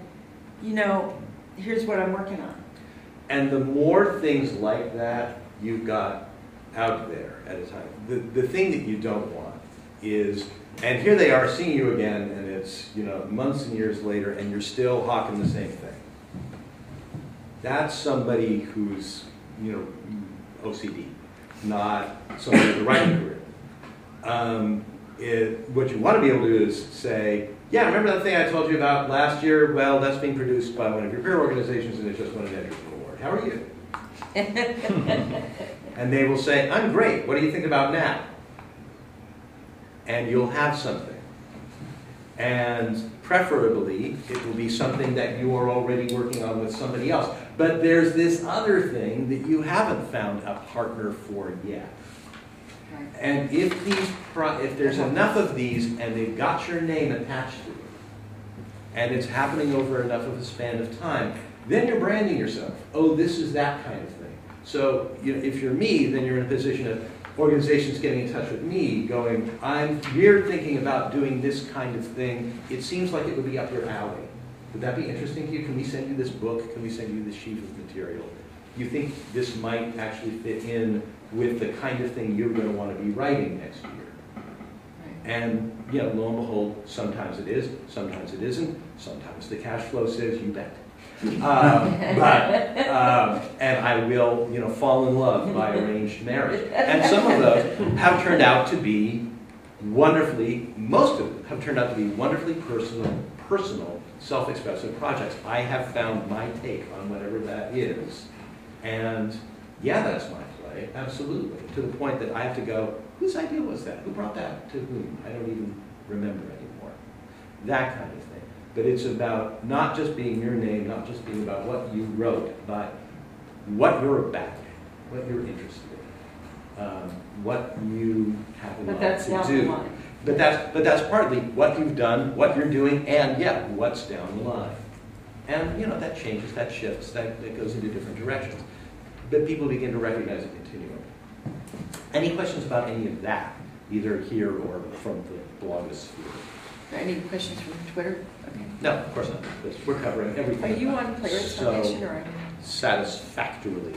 you know, here's what I'm working on. And the more things like that you've got out there at a time, the, the thing that you don't want is, and here they are seeing you again, and it's, you know, months and years later, and you're still hawking the same thing. That's somebody who's, you know, OCD, not somebody with a writing career. Um, it, what you want to be able to do is say, yeah, remember that thing I told you about last year? Well, that's being produced by one of your peer organizations, and it just won an Edgar Award. How are you? And they will say, I'm great. What do you think about now? And you'll have something. And preferably, it will be something that you are already working on with somebody else. But there's this other thing that you haven't found a partner for yet. And if these, if there's enough of these and they've got your name attached to it, and it's happening over enough of a span of time, then you're branding yourself. Oh, this is that kind of thing. So you know, if you're me, then you're in a position of organizations getting in touch with me, going, I'm, we're thinking about doing this kind of thing. It seems like it would be up your alley. Would that be interesting to you? Can we send you this book? Can we send you this sheet of material? You think this might actually fit in with the kind of thing you're going to want to be writing next year? And, you know, lo and behold, sometimes it is, sometimes it isn't, sometimes the cash flow says you bet. Um, but, um, and I will, you know, fall in love by arranged marriage. And some of those have turned out to be wonderfully, most of them have turned out to be wonderfully personal, personal, self-expressive projects. I have found my take on whatever that is. And yeah, that's my play, absolutely, to the point that I have to go, whose idea was that? Who brought that to whom? I don't even remember anymore. That kind of thing. But it's about not just being your name, not just being about what you wrote, but what you're about, what you're interested in, um, what you have in But mind to do. line. But that's, but that's partly what you've done, what you're doing, and yeah, what's down the line. And, you know, that changes, that shifts, that, that goes into different directions. But people begin to recognize a continuum. Any questions about any of that, either here or from the blogosphere? Any questions from Twitter? Okay. No, of course not. We're covering everything. Are you on Playwrights so Foundation or? Satisfactorily.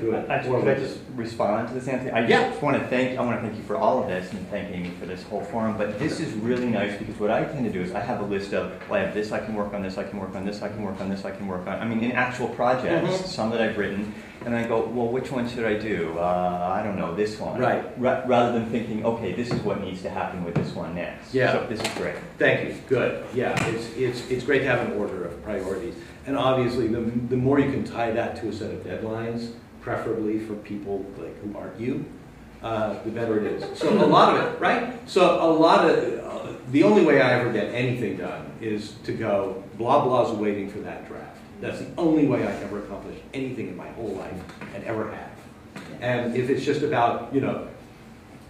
Good. I, I, could I just respond to this, Anthony? I Yeah. just want to thank, I want to thank you for all of this and thank Amy for this whole forum. But this is really nice because what I tend to do is I have a list of, well, I have this, I can work on this, I can work on this, I can work on this, I can work on. I mean, in actual projects, Mhm. some that I've written, and I go, well, which one should I do? Uh, I don't know, this one. Right. Ra- rather than thinking, okay, this is what needs to happen with this one next. Yeah. So this is great. Thank you. Good. Yeah, it's, it's, it's great to have an order of priorities. And obviously, the, the more you can tie that to a set of deadlines, preferably for people like who aren't you, uh, the better it is. So a lot of it, right? So a lot of, uh, the only way I ever get anything done is to go, blah, blah's waiting for that draft. That's the only way I can ever accomplished anything in my whole life and ever have. And if it's just about, you know,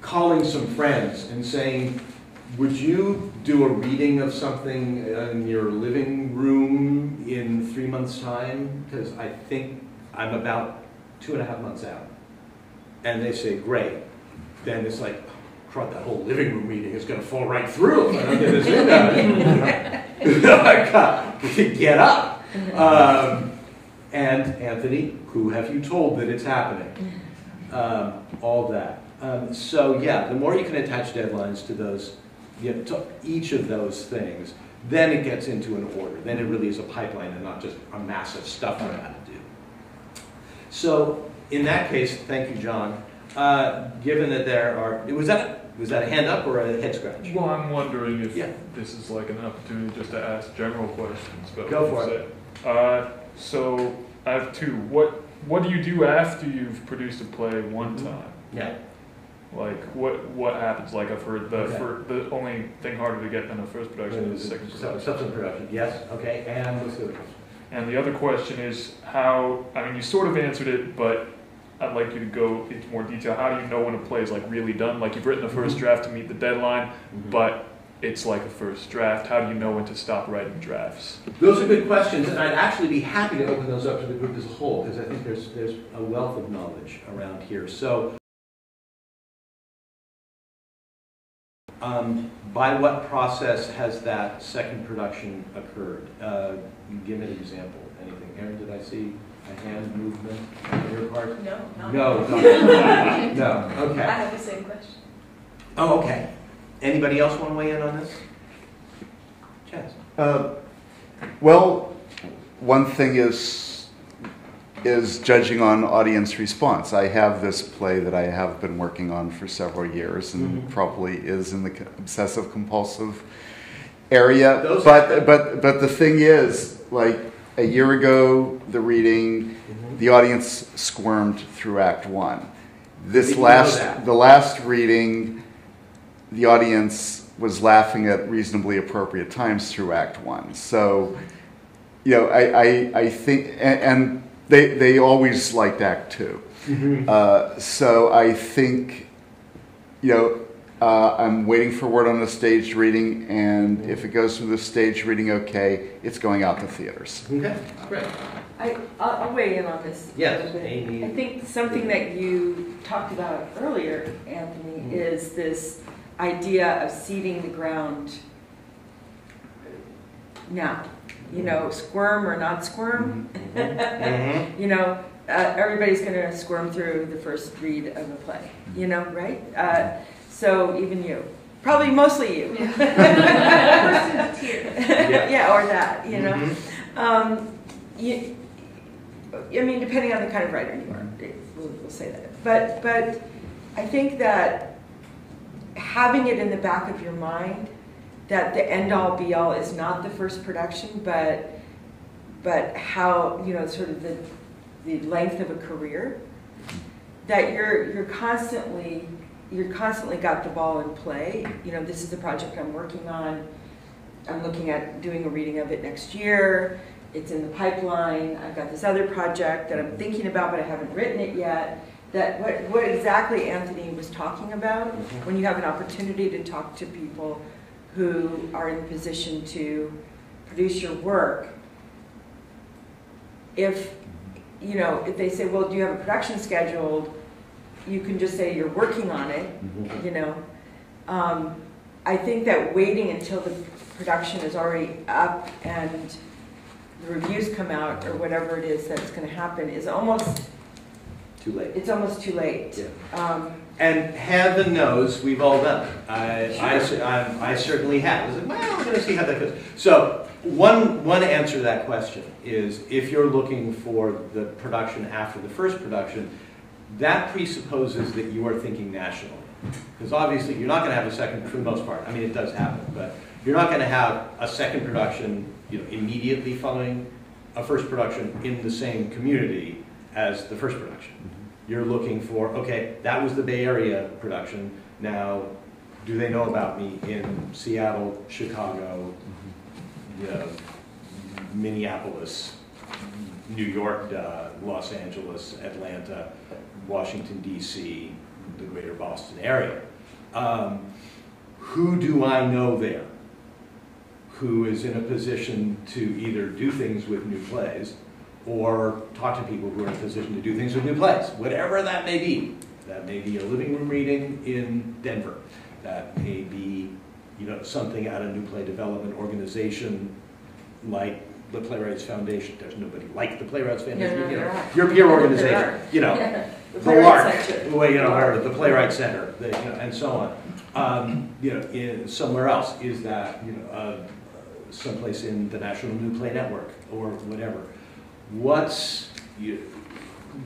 calling some friends and saying, would you do a reading of something in your living room in three months' time? Because I think I'm about two and a half months out. And they say, great. Then it's like, crud, that whole living room meeting is going to fall right through if I don't get this in. I got to get up. Um, and Anthony, who have you told that it's happening? Um, all that. Um, so yeah, the more you can attach deadlines to those, you know, to each of those things, then it gets into an order. Then it really is a pipeline and not just a mass of stuff I got to do. So in that case, thank you, John. Uh, given that there are, was that was that a hand up or a head scratch? Well, I'm wondering if Yeah. this is like an opportunity just to ask general questions. But Go for you said. Uh, so I have two. What What do you do after you've produced a play one Mhm. time? Yeah. Like what What happens? Like I've heard the Okay. fir- the only thing harder to get than a first production is second production. Subsequent production. Yes. Okay. And what's the other question? And the other question is how. I mean, you sort of answered it, but I'd like you to go into more detail. How do you know when a play is like really done? Like you've written the 1st Mhm. draft to meet the deadline, Mm-hmm. but it's like a first draft. How do you know when to stop writing drafts? Those are good questions, and I'd actually be happy to open those up to the group as a whole, because I think there's, there's a wealth of knowledge around here. So, um, by what process has that second production occurred? Uh, give me an example, anything. Aaron, did I see a hand movement on your part? No, not. No, not- no, Okay. I have the same question. Oh, okay. Anybody else want to weigh in on this? Chaz? Uh, Well, one thing is, is judging on audience response. I have this play that I have been working on for several years and Mhm. probably is in the obsessive compulsive area. Those- But, but, but the thing is, like, a year ago, the reading, the audience squirmed through Act One. This last, the last reading, the audience was laughing at reasonably appropriate times through Act One. So, you know, I, I, I think, and, and they, they always liked Act Two. Mhm. Uh, so I think, you know, uh, I'm waiting for word on the staged reading, and if it goes through the staged reading okay, it's going out to theaters. Okay, great. I, I'll, I'll weigh in on this. a Yes. Amy. I think something that you talked about earlier, Anthony, Mhm. is this idea of seeding the ground now. You know, squirm or not squirm. Mhm. You know, uh, everybody's going to squirm through the first read of a play. You know, right? Uh, so even you, probably mostly you. Yeah. yeah, or that. You know. Mhm. Um, you, I mean, depending on the kind of writer you are, we'll, we'll say that. But, but I think that having it in the back of your mind that the end all be all is not the first production, but, but how, you know, sort of the, the length of a career, that you're, you're constantly, you're constantly got the ball in play. You know, this is the project I'm working on. I'm looking at doing a reading of it next year. It's in the pipeline. I've got this other project that I'm thinking about, but I haven't written it yet. That what, what exactly Anthony was talking about when you have an opportunity to talk to people who are in position to produce your work. If you know, if they say, "Well, do you have a production scheduled?" You can just say you're working on it. Mhm. You know, um, I think that waiting until the production is already up and the reviews come out or whatever it is that's going to happen is almost Too late. it's almost too late. Yeah. Um, And heaven knows we've all done it. I, I, Sure. cer- I, I certainly have. I was like, well, I'm going to see how that goes. So one, one answer to that question is if you're looking for the production after the first production, that presupposes that you are thinking nationally. Because obviously you're not going to have a second, for the most part. I mean, it does happen, but you're not going to have a second production, you know, immediately following a first production in the same community as the first production. You're looking for, okay, that was the Bay Area production. Now, do they know about me in Seattle, Chicago, Minneapolis, New York, uh, Los Angeles, Atlanta, Washington D.C., the greater Boston area? Um, who do I know there? Who is in a position to either do things with new plays or talk to people who are in a position to do things with new plays, whatever that may be. That may be a living room reading in Denver. That may be, you know, something at a new play development organization like the Playwrights Foundation. There's nobody like the Playwrights Foundation. no, you know, are. your peer organization. You know, the the Lark, well, you know, whatever, the Playwright Center, the, you know, and so on. Um, you know, in somewhere else, is that, you know, uh, someplace in the National New Play Network or whatever. What's, you,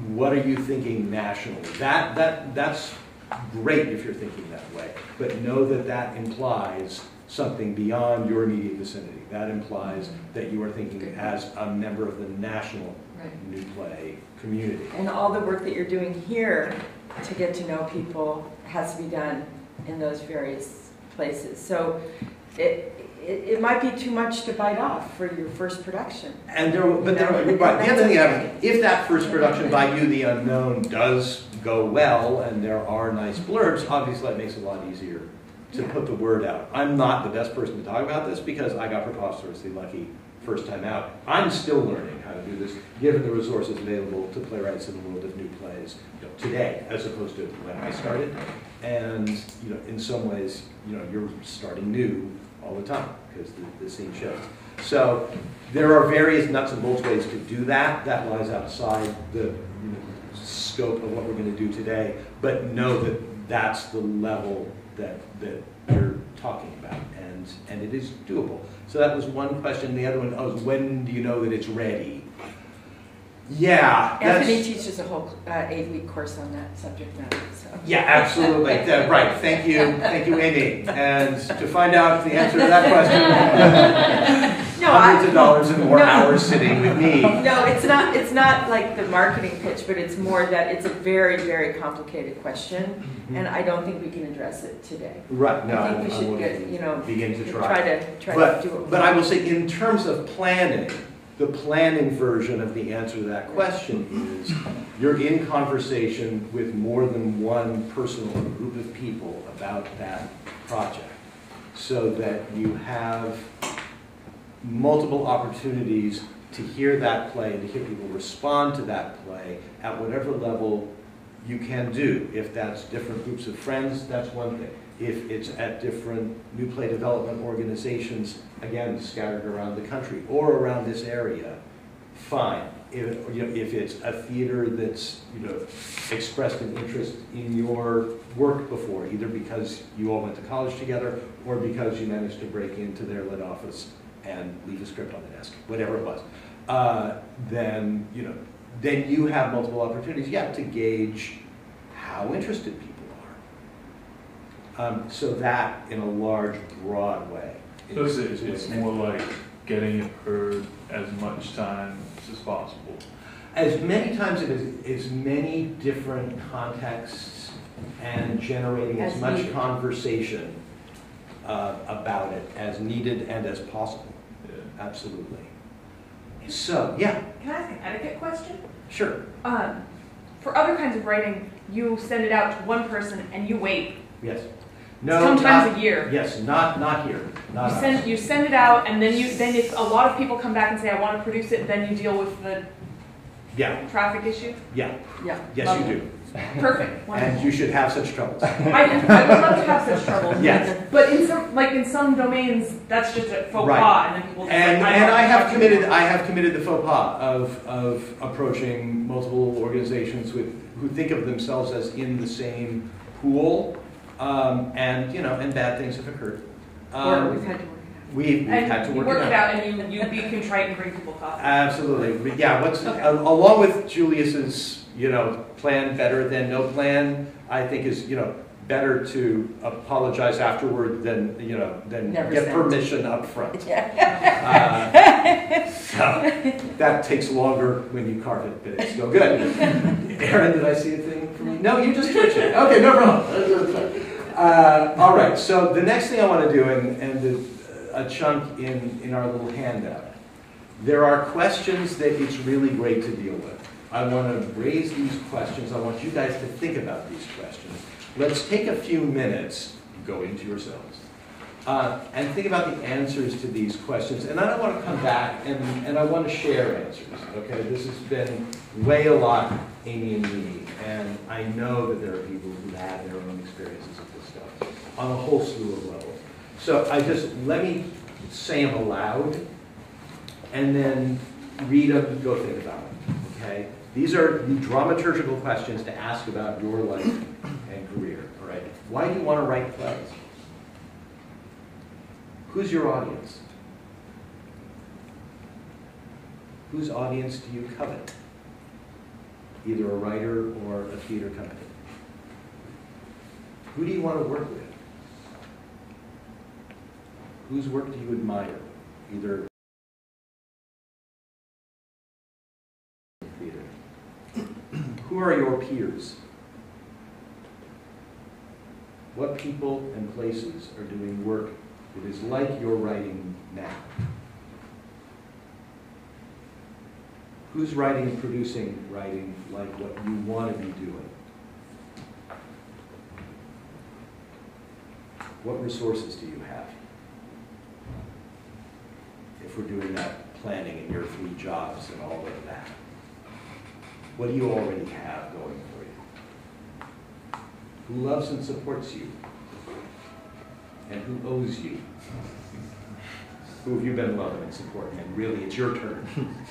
what are you thinking nationally? That, that, that's great if you're thinking that way, but know that that implies something beyond your immediate vicinity. That implies that you are thinking as a member of the national Right. new play community. And all the work that you're doing here to get to know people has to be done in those various places. So it, it, it might be too much to bite off for your first production. And there, but there, right, the other thing, happens, if that first production by You, the Unknown does go well, and there are nice blurbs, obviously that makes it a lot easier to Yeah. put the word out. I'm not the best person to talk about this because I got preposterously lucky first time out. I'm still learning how to do this, given the resources available to playwrights in the world of new plays today, as opposed to when I started. And, you know, in some ways, you know, you're starting new all the time, because the, the scene shifts. So there are various nuts and bolts ways to do that. That lies outside the you know, scope of what we're going to do today. But know that that's the level that, that you're talking about, and, and it is doable. So that was one question. The other one oh, was when do you know that it's ready? Yeah, Anthony teaches a whole uh, eight-week course on that subject matter, so. yeah, absolutely. Yeah, right. Thank you, thank you, Amy. And to find out the answer to that question, No, I- hundreds of dollars and more No. hours sitting with me. No, it's not, it's not like the marketing pitch, but it's more that it's a very, very complicated question, and I don't think we can address it today. Right. No, I think we I should get, you know, begin to try try. to, try to do it. but I will say, in terms of planning, the planning version of the answer to that question is you're in conversation with more than one person or group of people about that project so that you have multiple opportunities to hear that play and to hear people respond to that play at whatever level you can do. If that's different groups of friends, that's one thing. If it's at different new play development organizations, again, scattered around the country or around this area, fine. If, you know, if it's a theater that's, you know, expressed an interest in your work before, either because you all went to college together or because you managed to break into their lit office and leave a script on the desk, whatever it was, uh, then, you know, then you have multiple opportunities, yeah, to gauge how interested people. Um, so that, in a large, broad way. So is- it's, it's more like getting it heard as much times as possible. As many times in as, as many different contexts and generating as As much needed. conversation uh, about it as needed and as possible. Yeah. Absolutely. So, yeah, Can I ask an etiquette question? sure. Um, for other kinds of writing, you send it out to one person and you wait. Yes. No, sometimes not- a year. Yes, not, not here. Not You us. send you send it out, and then you then if a lot of people come back and say I want to produce it, then you deal with the Yeah, traffic issue. yeah, Yeah. yes, love you it. do. Perfect. Wonderful. And you should have such troubles. I, I would love to have such trouble. Yes. But in some like in some domains, that's just a faux Right. pas, and then people. Just And, like, and I have committed, I have committed the faux pas of, of approaching multiple organizations with, who think of themselves as in the same pool. Um, and, you know, and bad things have occurred. Or Um, we've had to work it we, we've And had to work, work it out, and you you be contrite and bring people coffee. Absolutely, But yeah, what's, Okay. a- along with Julius's, you know, plan better than no plan, I think is, you know, better to apologize afterward than, you know, than Never get sent. permission up front. Yeah. Uh, so, That takes longer when you carve it, but it's still good. Aaron, did I see a thing from you? No, you just twitched it. Okay, no problem. Uh, all right, so the next thing I want to do, and, and the, a chunk in, in our little handout, there are questions that it's really great to deal with. I want to raise these questions. I want you guys to think about these questions. Let's take a few minutes, go into yourselves, uh, and think about the answers to these questions. And I want to come back and, and I want to share answers. Okay, this has been way a lot, Amy and me, and I know that there are people who have their own experiences on a whole slew of levels. So I just let me say them aloud, and then read them, go think about them. Okay, these are the dramaturgical questions to ask about your life and career. All right, why do you want to write plays? Who's your audience? Whose audience do you covet? Either a writer or a theater company. Who do you want to work with? Whose work do you admire? Either theater. Who are your peers? What people and places are doing work that is like your writing now? Who's writing and producing writing like what you want to be doing? What resources do you have? If we're doing that planning and your three jobs and all of that. What do you already have going for you? Who loves and supports you? And who owes you? Who have you been loving and supporting? And really, it's your turn.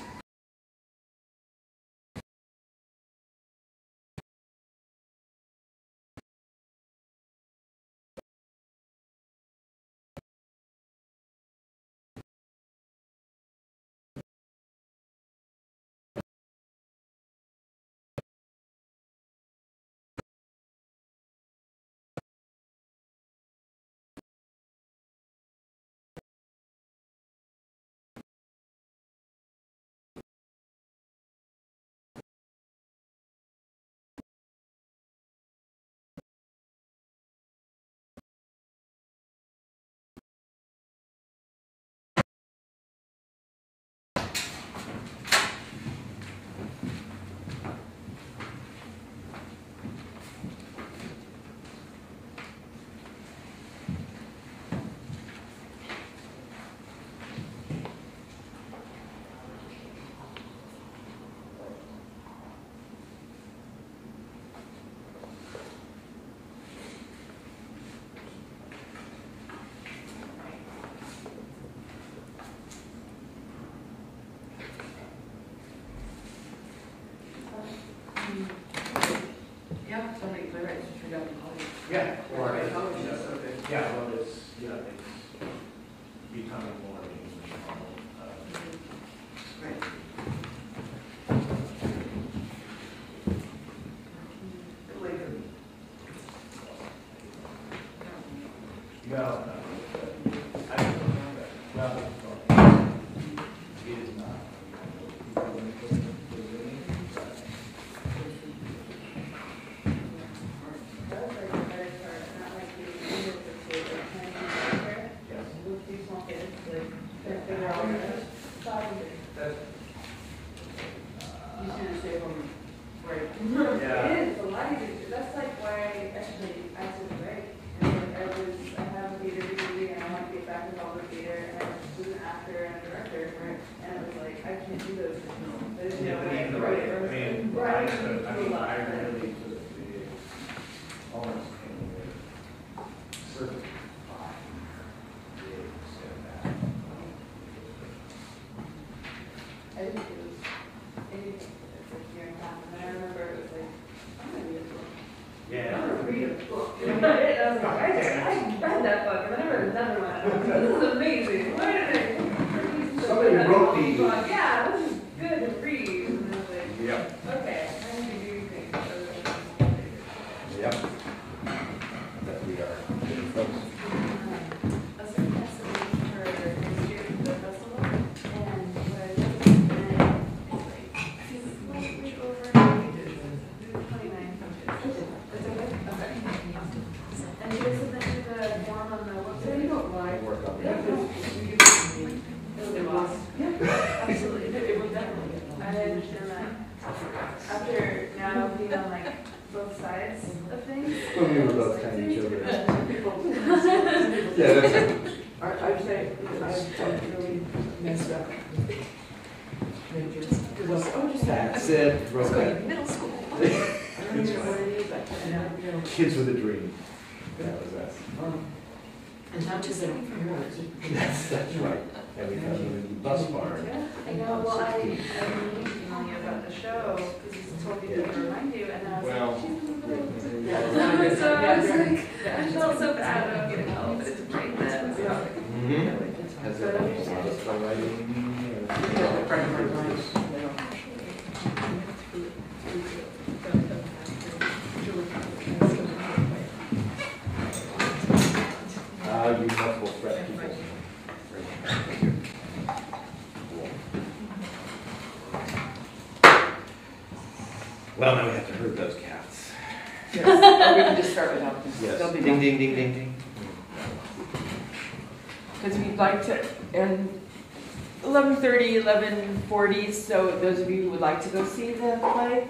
11:40, so those of you who would like to go see the play,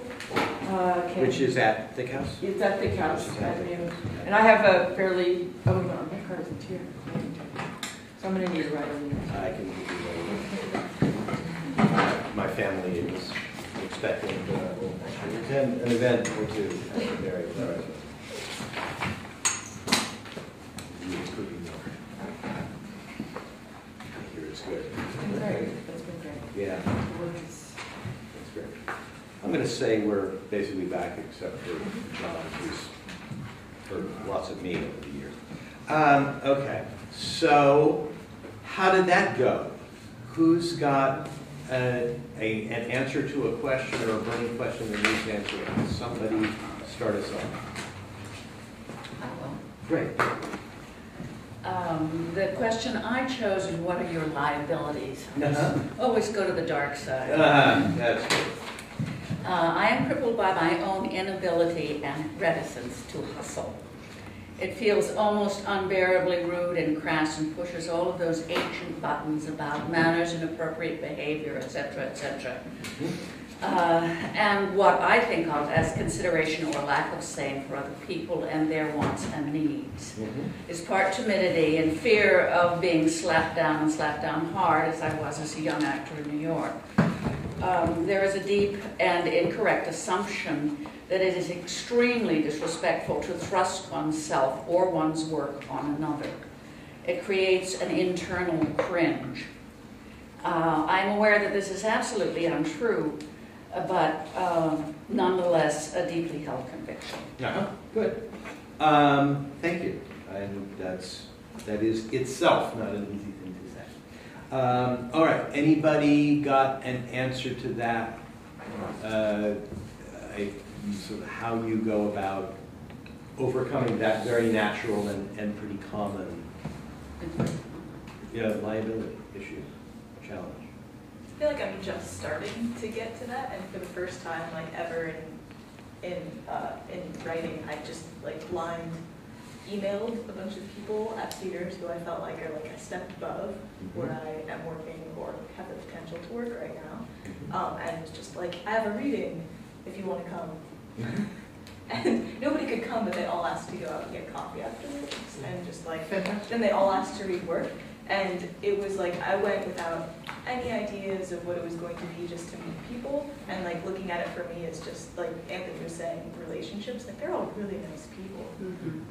uh, can. Which is at Thick House? It's at the house, Which is at at the noon. house. And I have a fairly, oh, no, my card isn't here. So I'm gonna need to write a I can give you a- My family is expecting uh, to attend an event or two at the Berry Flowers. Really cooking there. I hear it's good. It's been great, it's been great. Yeah, that's great. I'm going to say we're basically back except for John, who's heard lots of me over the years. Um, okay, so how did that go? Who's got a, a, an answer to a question or a burning question that needs answering? Somebody start us off. I will. Great. Um, The question I chose is what are your liabilities? Uh-huh. Always go to the dark side. Uh, that's good. Uh, I am crippled by my own inability and reticence to hustle. It feels almost unbearably rude and crass and pushes all of those ancient buttons about manners and appropriate behavior, etc., etc. Uh, and what I think of as consideration or lack of same for other people and their wants and needs. Mhm. is part timidity and fear of being slapped down and slapped down hard, as I was as a young actor in New York. Um, there is a deep and incorrect assumption that it is extremely disrespectful to thrust oneself or one's work on another. It creates an internal cringe. Uh, I'm aware that this is absolutely untrue, but um, nonetheless, a deeply held conviction. Uh-huh, good. Um, thank you. And that's, that is itself not an easy thing to say. Um, all right, anybody got an answer to that? Uh, I, sort of how you go about overcoming that very natural and, and pretty common, you know, liability issue, challenge. I feel like I'm just starting to get to that, and for the first time, like ever in in uh, in writing, I just like blind emailed a bunch of people at theaters who I felt like are like a step above where I am working or have the potential to work right now, um, and was just like, I have a reading if you want to come. And nobody could come, but they all asked to go out and get coffee afterwards, and just like, then they all asked to read work. And it was like, I went without any ideas of what it was going to be just to meet people. And like looking at it for me is just like Anthony was saying, relationships, like they're all really nice people.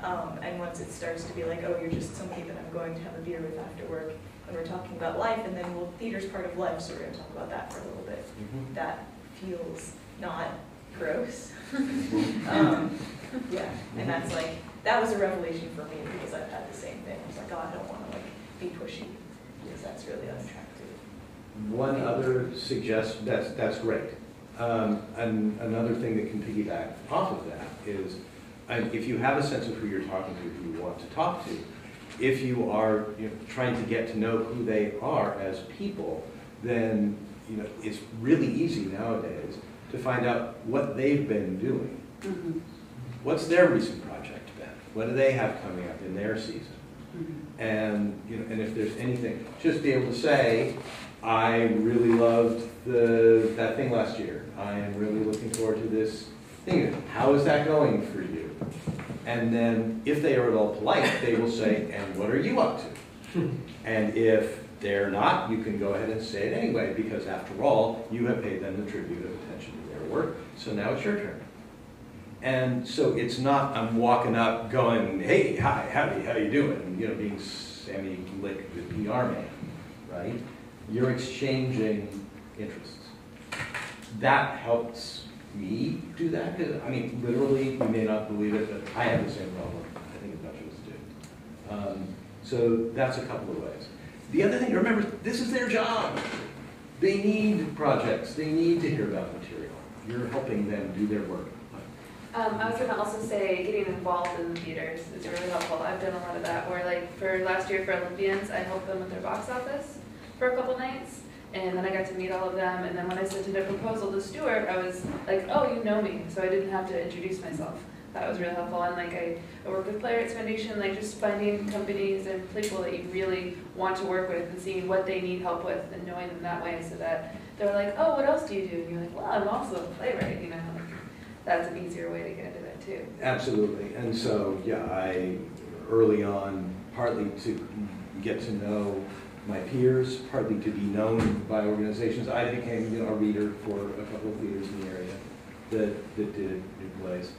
Um, and once it starts to be like, oh, you're just somebody that I'm going to have a beer with after work, and we're talking about life, and then well, theater's part of life, so we're gonna talk about that for a little bit. That feels not gross. Um, yeah, and that's like, that was a revelation for me because I've had the same thing. I was like, oh, I don't want like be pushy because that's really unattractive. One other suggest, that's, that's great. Um, and another thing that can piggyback off of that is, if you have a sense of who you're talking to, who you want to talk to, if you are you know, trying to get to know who they are as people, then you know it's really easy nowadays to find out what they've been doing. Mhm, What's their recent project been? What do they have coming up in their season? And, you know, and if there's anything, just be able to say, I really loved the, that thing last year. I am really looking forward to this thing. How is that going for you? And then, if they are at all polite, they will say, and what are you up to? And if they're not, you can go ahead and say it anyway, because after all, you have paid them the tribute of attention to their work, so now it's your turn. And so it's not, I'm walking up going, hey, hi, howdy, how you doing? You know, being Sammy Glick, the PR man, right? You're exchanging interests. That helps me do that, because, I mean, literally, you may not believe it, but I have the same problem. I think industrialists do. Um, so that's a couple of ways. The other thing remember, this is their job. They need projects, they need to hear about material. You're helping them do their work. Um, I was gonna also say getting involved in the theaters is really helpful. I've done a lot of that where like for last year for Olympians, I helped them with their box office for a couple nights. And then I got to meet all of them. And then when I sent in a proposal to Stuart, I was like, oh, you know me. So I didn't have to introduce myself. That was really helpful. And like I, I work with Playwrights Foundation, like just finding companies and people that you really want to work with and seeing what they need help with and knowing them that way so that they're like, oh, what else do you do? And you're like, well, I'm also a playwright, you know. That's an easier way to get into that too. Absolutely. And so, yeah, I, early on, partly to get to know my peers, partly to be known by organizations, I became, you know, a reader for a couple of theaters in the area that, that did, did plays,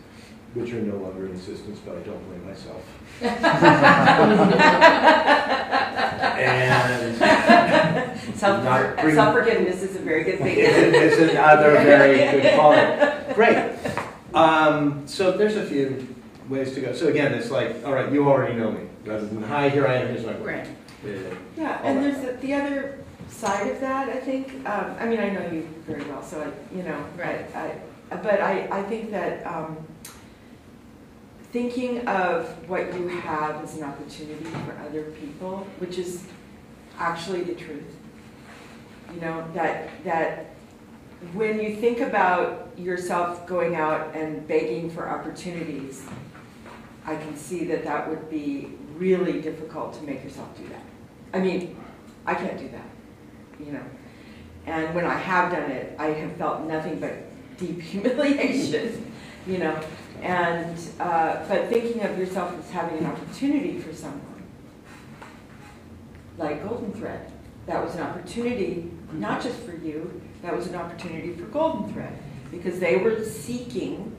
which are no longer in existence, but I don't blame myself. And Self, Not bring- self-forgiveness is a very good thing. it's another very good quality. Great. Um, so there's a few ways to go. So again, it's like, all right, you already know me, rather than, hi, here I am, here's my work. Right. Yeah. Yeah, All and there's the- the other side of that, I think, um, I mean, I know you very well, so I, you know, Right. I, I- but I, I think that, um, thinking of what you have as an opportunity for other people, which is actually the truth. You know, that, that when you think about yourself going out and begging for opportunities, I can see that that would be really difficult to make yourself do that. I mean, I can't do that, you know. And when I have done it, I have felt nothing but deep humiliation, you know. And, uh, but thinking of yourself as having an opportunity for someone, like Golden Thread, that was an opportunity, not just for you, that was an opportunity for Golden Thread, because they were seeking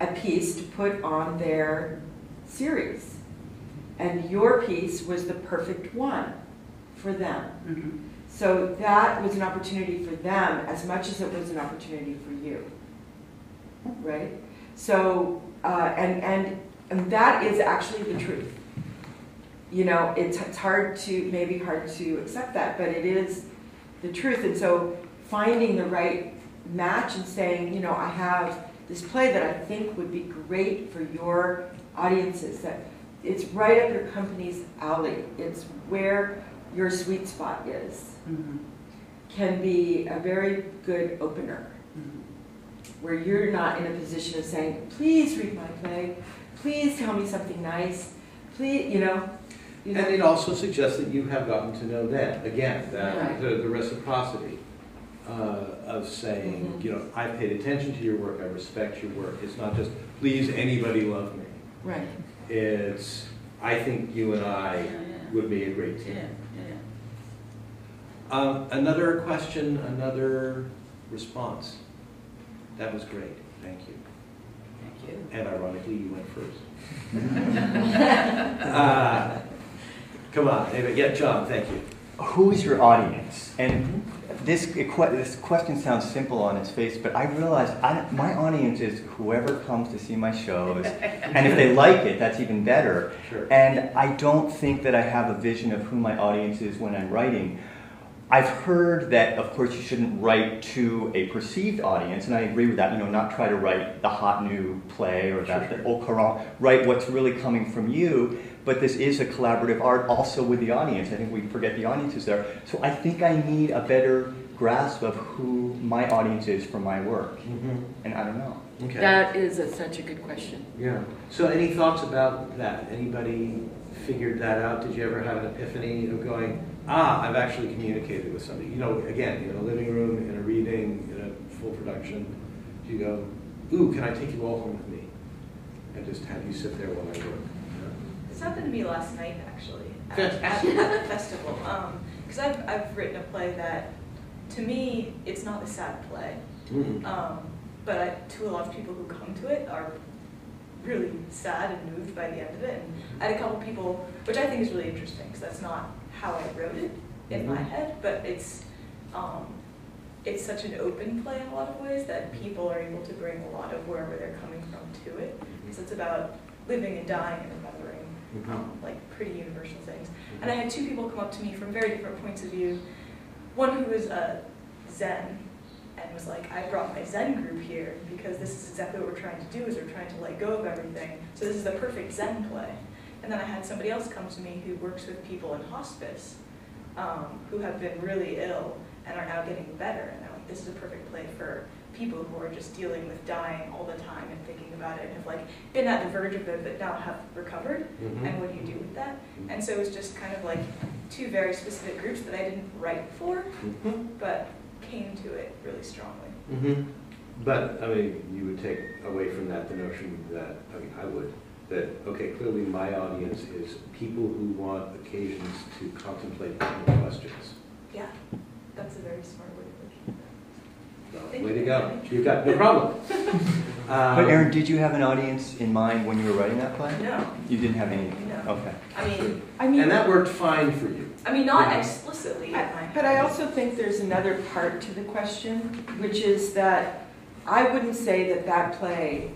a piece to put on their series. And your piece was the perfect one for them. Mhm. So that was an opportunity for them as much as it was an opportunity for you. Right? So, uh, and, and, and that is actually the truth. You know, it's, it's hard to, maybe hard to accept that, but it is the truth. And so finding the right match and saying, you know, I have this play that I think would be great for your audiences, that it's right up your company's alley. It's where your sweet spot is, Mhm. can be a very good opener. Where you're not in a position of saying, please read my play, please tell me something nice, please, you know. you know. And it also suggests that you have gotten to know them, again, that, Right. the, the reciprocity uh, of saying, Mhm. you know, I paid attention to your work, I respect your work. It's not just, please, anybody love me. Right. It's, I think you and I Yeah, yeah. would be a great Yeah, team. yeah. Um, Another question, another response. That was great, thank you. Thank you. And ironically, you went first. Uh, Come on, David, yeah, John, thank you. Who is your audience? And this, this question sounds simple on its face, but I realize I, my audience is whoever comes to see my shows. And if they like it, that's even better. Sure. And I don't think that I have a vision of who my audience is when I'm writing. I've heard that, of course, you shouldn't write to a perceived audience, and I agree with that. You know, not try to write the hot new play or that the au courant. Write what's really coming from you. But this is a collaborative art also with the audience. I think we forget the audience is there. So I think I need a better grasp of who my audience is for my work, mm-hmm. and I don't know. Okay. That is a- such a good question. Yeah. So any thoughts about that? Anybody figured that out? Did you ever have an epiphany of going, ah, I've actually communicated with somebody? You know, again, in a living room, in a reading, in a full production, do you go, ooh, can I take you all home with me? And just have you sit there while I work? This happened to me last night, actually, at, at, at the festival. Because I've, I've written a play that, to me, it's not a sad play. Mm. Um, but I, to a lot of people who come to it are really sad and moved by the end of it. And I had a couple people, which I think is really interesting because that's not how I wrote it in my Mhm. head, but it's um, it's such an open play in a lot of ways that people are able to bring a lot of wherever they're coming from to it. Because it's about living and dying and remembering Mhm. um, like pretty universal things. And I had two people come up to me from very different points of view. One who was a Zen and was like, I brought my Zen group here because this is exactly what we're trying to do is we're trying to let go of everything. So this is the perfect Zen play. And then I had somebody else come to me who works with people in hospice um, who have been really ill and are now getting better. And they're like, this is a perfect play for people who are just dealing with dying all the time and thinking about it and have like been at the verge of it but now have recovered Mhm. and what do you do with that? And so it was just kind of like two very specific groups that I didn't write for, Mhm. but came to it really strongly. Mhm. But, I mean, you would take away from that the notion that, I mean, I would, that, okay, clearly my audience is people who want occasions to contemplate different questions. Yeah, that's a very smart way of looking So, Thank Way to go. You've got, no problem. But Um, Aaron, did you have an audience in mind when you were writing that play? No, You didn't have any? No. Okay. I mean, I mean, And that worked fine for you. I mean, not Yeah. explicitly I- but I also think there's another part to the question, which is that I wouldn't say that that play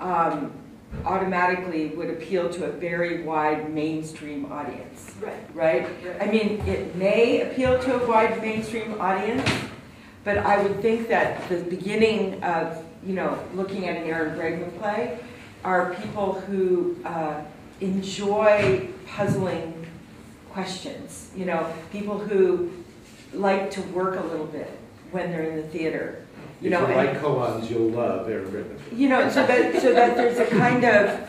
um, automatically would appeal to a very wide mainstream audience, Right, right? I mean, it may appeal to a wide mainstream audience, but I would think that the beginning of, you know, looking at an Aaron Bregman play are people who uh, enjoy puzzling questions. You know, people who like to work a little bit when they're in the theater. You If know, you like koans, you'll love Aaron Rittman. you know, so that so that there's a kind of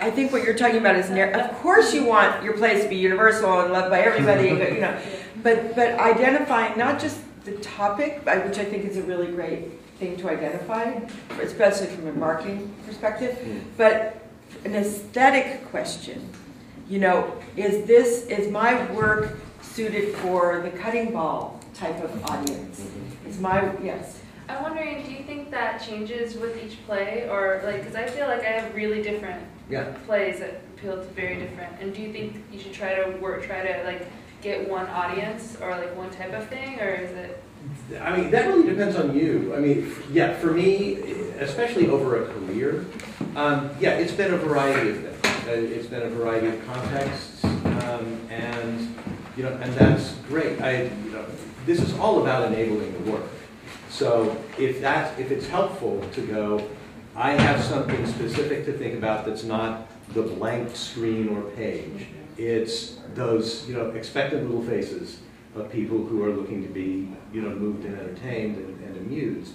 I think what you're talking about is narr- of course you want your place to be universal and loved by everybody, but you know, but but identifying not just the topic, uh, which I think is a really great thing to identify, especially from a marketing perspective, hmm. but an aesthetic question. You know, is this is my work suited for the Cutting Ball type of audience? Mm-hmm. Is my yes. I'm wondering, do you think that changes with each play, or like, because I feel like I have really different Yeah. plays that appeal to very different. And do you think you should try to work, try to like get one audience or like one type of thing, or is it? I mean, that really depends on you. I mean, yeah, for me, especially over a career, um, yeah, it's been a variety of things. Uh, It's been a variety of contexts, um, and you know, and that's great. I, you know, this is all about enabling the work. So if that, if it's helpful to go, I have something specific to think about that's not the blank screen or page. It's those, you know, expectant little faces of people who are looking to be, you know, moved and entertained and, and amused.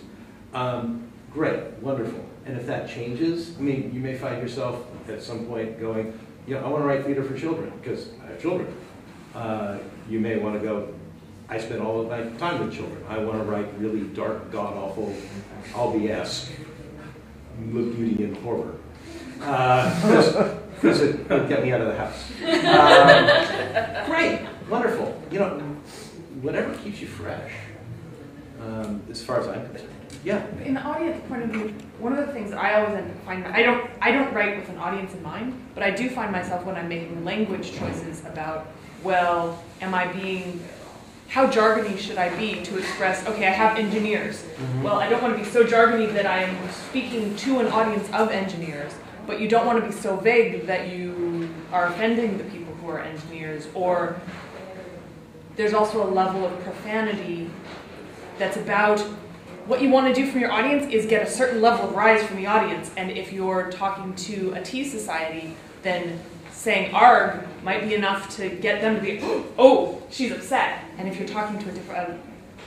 Um, great, wonderful. And if that changes, I mean, you may find yourself at some point going, you know, I want to write theater for children because I have children. Uh, you may want to go, I spend all of my time with children. I want to write really dark, god awful, Albee-esque, beauty and horror. Because it would get me out of the house. Um, great, wonderful. You know, whatever keeps you fresh, um, as far as I'm concerned. Yeah. In the audience point of view, one of the things I always end up finding, I don't, I don't write with an audience in mind, but I do find myself when I'm making language choices about, well, am I being, how jargony should I be to express, okay, I have engineers. Mm-hmm. Well, I don't want to be so jargony that I am speaking to an audience of engineers, but you don't want to be so vague that you are offending the people who are engineers, or there's also a level of profanity that's about what you want to do from your audience is get a certain level of rise from the audience. And if you're talking to a tea society, then saying arg might be enough to get them to be, oh, she's upset. And if you're talking to a different,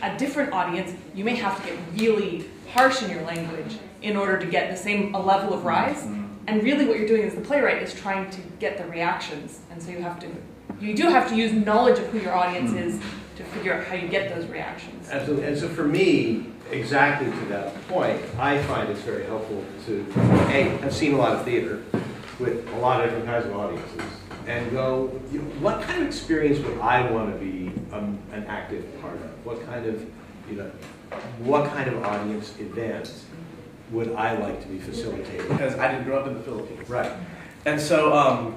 a, a different audience, you may have to get really harsh in your language in order to get the same a level of rise. Mm-hmm. And really, what you're doing as the playwright is trying to get the reactions. And so you have to, you do have to use knowledge of who your audience mm-hmm. is to figure out how you get those reactions. Absolutely. And so for me, exactly to that point, I find it's very helpful to, A, have seen a lot of theater with a lot of different kinds of audiences, and go, you know, what kind of experience would I want to be um, an active part of? What kind of, you know, what kind of audience event would I like to be facilitating? because I didn't grow up in the Philippines. Right. And so um,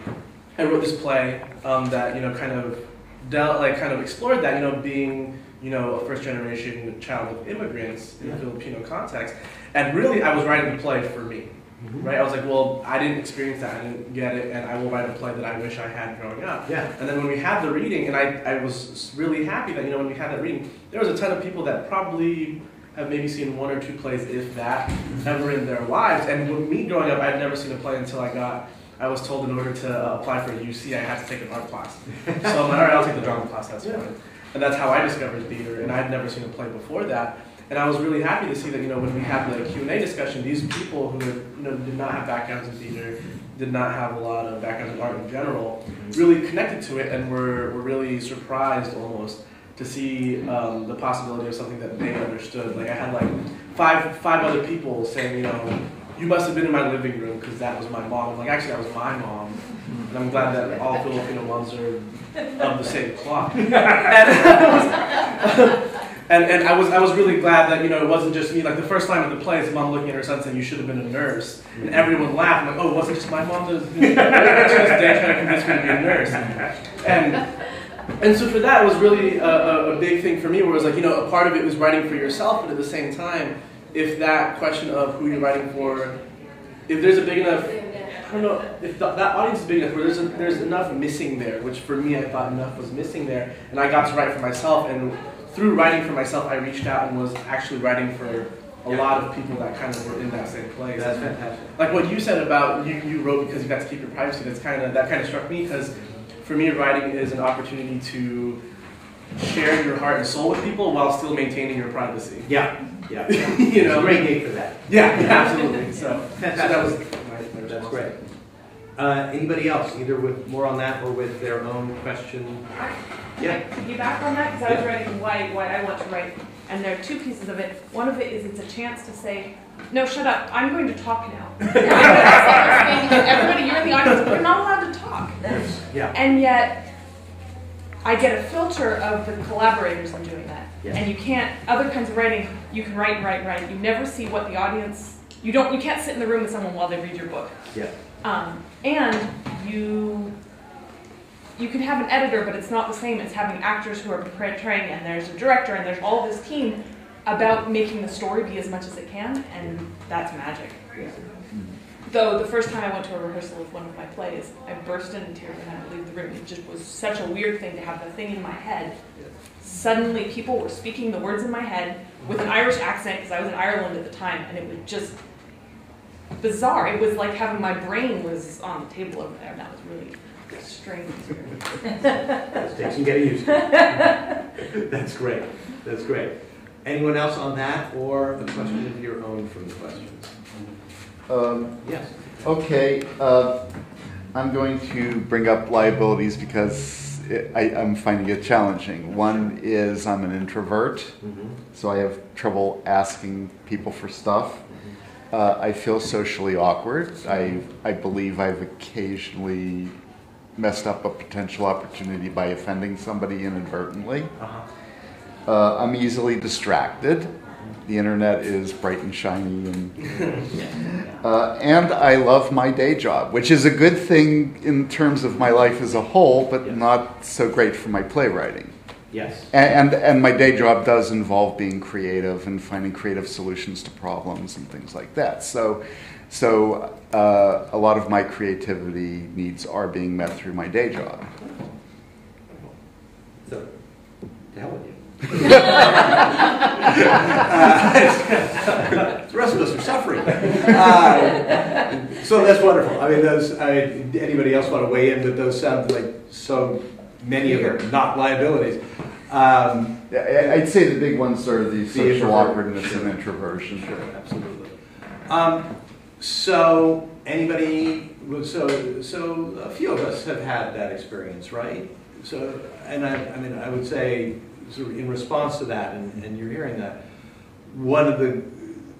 I wrote this play um, that you know kind of dealt, like kind of explored that you know being you know a first generation child of immigrants in a Filipino context, and really I was writing the play for me. Right, I was like, well, I didn't experience that, I didn't get it, and I will write a play that I wish I had growing up. Yeah. And then when we had the reading, and I, I was really happy that, you know, when we had that reading, there was a ton of people that probably have maybe seen one or two plays, if that, ever in their lives. And with me growing up, I'd never seen a play until I got, I was told in order to uh, apply for a UC, I had to take an art class. so I'm like, all right, I'll take the drama class, that's Yeah. fine. And that's how I discovered theater, and I'd never seen a play before that. And I was really happy to see that, you know, when we had the Q&A discussion, these people who you know, did not have backgrounds in theater, did not have a lot of backgrounds in art in general, really connected to it and were, were really surprised almost to see um, the possibility of something that they understood. Like I had like five five other people saying, you know, you must have been in my living room because that was my mom. I'm like, actually, that was my mom. And I'm glad that all Filipino moms are of the same cloth. And, and, I was I was really glad that you know it wasn't just me. Like the first line of the play is mom looking at her son saying, "You should have been a nurse," and mm-hmm. everyone laughed. I'm like, "Oh, it wasn't just my mom that was to this day trying to convince me to be a nurse." And and so for that, it was really a, a, a big thing for me, where it was like, you know, a part of it was writing for yourself, but at the same time, if that question of who you're writing for, if there's a big enough, I don't know, if the, that audience is big enough, where there's, a, there's enough missing there, which for me, I thought enough was missing there, and I got to write for myself, and through writing for myself, I reached out and was actually writing for a lot of people that kind of were in that same place. That's fantastic. Like what you said about you, you wrote because you got to keep your privacy. That's kind of that kind of struck me because for me, writing is an opportunity to share your heart and soul with people while still maintaining your privacy. Yeah, yeah. you know, Great gig for that. Yeah, yeah, absolutely. So, so that was my, my That's great. Uh, anybody else, either with more on that or with their own question? Yeah. Can I piggyback on that? Because I was writing why, why I want to write, and there are two pieces of it. One of it is it's a chance to say, no, shut up, I'm going to talk now. Everybody, you're in the audience, you're not allowed to talk. Yeah. And yet, I get a filter of the collaborators in doing that. Yeah. And you can't, other kinds of writing, you can write and write and write. You never see what the audience, you don't, you can't sit in the room with someone while they read your book. Yeah. Um, and you, you can have an editor, but it's not the same as having actors who are portraying, and there's a director, and there's all this team about making the story be as much as it can, and that's magic. Though the first time I went to a rehearsal of one of my plays, I burst into tears and had to leave the room. It just was such a weird thing to have the thing in my head. Suddenly, people were speaking the words in my head with an Irish accent because I was in Ireland at the time, and it was just bizarre. It was like having my brain was on the table over there, and that was really strange. It takes some getting used to. That's great. That's great. Anyone else on that or a question of your own from the questions? Um, Yes. Okay, uh, I'm going to bring up liabilities because it, I, I'm finding it challenging. One is I'm an introvert, Mhm. so I have trouble asking people for stuff. Uh, I feel socially awkward. I, I believe I've occasionally messed up a potential opportunity by offending somebody inadvertently. Uh-huh. Uh, I'm easily distracted. The internet is bright and shiny, and uh, and I love my day job, which is a good thing in terms of my life as a whole, but Yeah. not so great for my playwriting. Yes. And, and and my day job does involve being creative and finding creative solutions to problems and things like that. So, so uh, a lot of my creativity needs are being met through my day job. So, to hell with you. Uh, the rest of us are suffering. Uh, so that's wonderful. I mean, those. I, anybody else want to weigh in? But those sound like so many of them not liabilities. Um, Yeah, I'd say the big ones are the social introvert. awkwardness and introversion. Sure, absolutely. Um, so anybody, so so a few of us have had that experience, right? So, and I, I mean, I would say, sort of in response to that, and, and you're hearing that, one of the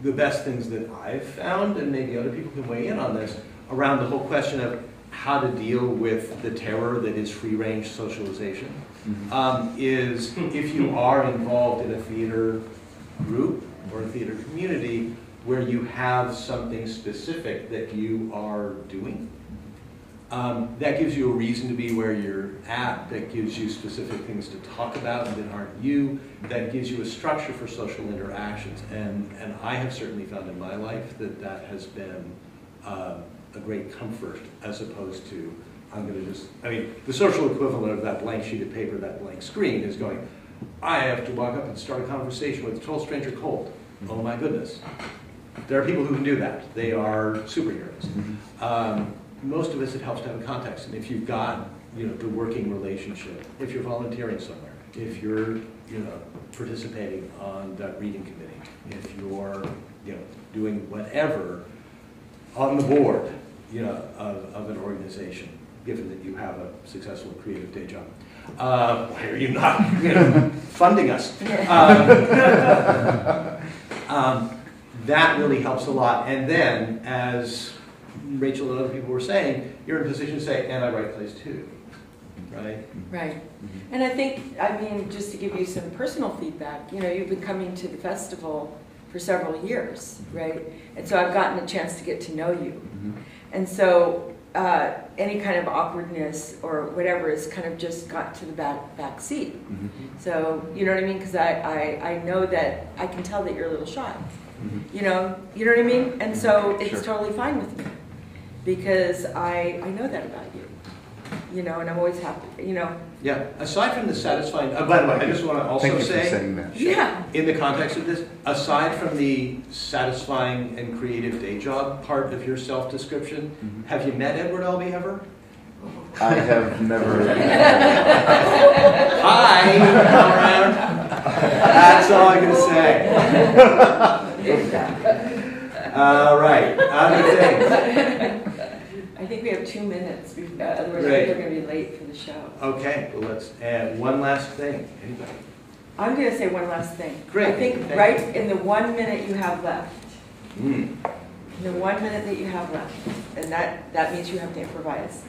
the best things that I've found, and maybe other people can weigh in on this, around the whole question of how to deal with the terror that is free range socialization, Mhm. um, is if you are involved in a theater group or a theater community where you have something specific that you are doing. Um, that gives you a reason to be where you're at, that gives you specific things to talk about that aren't you, that gives you a structure for social interactions. And, and I have certainly found in my life that that has been um, a great comfort as opposed to, I'm going to just, I mean, the social equivalent of that blank sheet of paper, that blank screen is going, I have to walk up and start a conversation with a total stranger cold. Oh my goodness. There are people who can do that. They are superheroes. Um, most of us, it helps to have a context. And if you've got, you know, the working relationship, if you're volunteering somewhere, if you're, you know, participating on that reading committee, if you're, you know, doing whatever on the board, you know, of, of an organization, given that you have a successful creative day job. Uh, why are you not, you know, funding us? Um, um, that really helps a lot. And then, as Rachel and other people were saying, you're in a position to say, and I write plays too, right? Right. And I think, I mean, just to give you some personal feedback, you know, you've been coming to the festival for several years, right? And so I've gotten a chance to get to know you. Mhm. And so uh, any kind of awkwardness or whatever has kind of just got to the back, back seat. Mhm. So, you know what I mean? Because I, I, I know that, I can tell that you're a little shy. Mhm. You know, you know what I mean? And so it's Sure. totally fine with me because I, I know that about you. You know, and I'm always happy, you know. Yeah. Aside from the satisfying, uh, by the way, I just want to also Thank you for say, saying that. Yeah. in the context of this, aside from the satisfying and creative day job part of your self description, Mhm. have you met Edward Albee ever? I have never. Hi, come around. That's all I'm going to say. All right, other things. I think we have two minutes, be- uh, otherwise we're going to be late for the show. Okay, well, let's add one last thing. Anybody? I'm going to say one last thing. Great. I think Thank right in the one minute you have left, Hmm. in the one minute that you have left, and that, that means you have to improvise.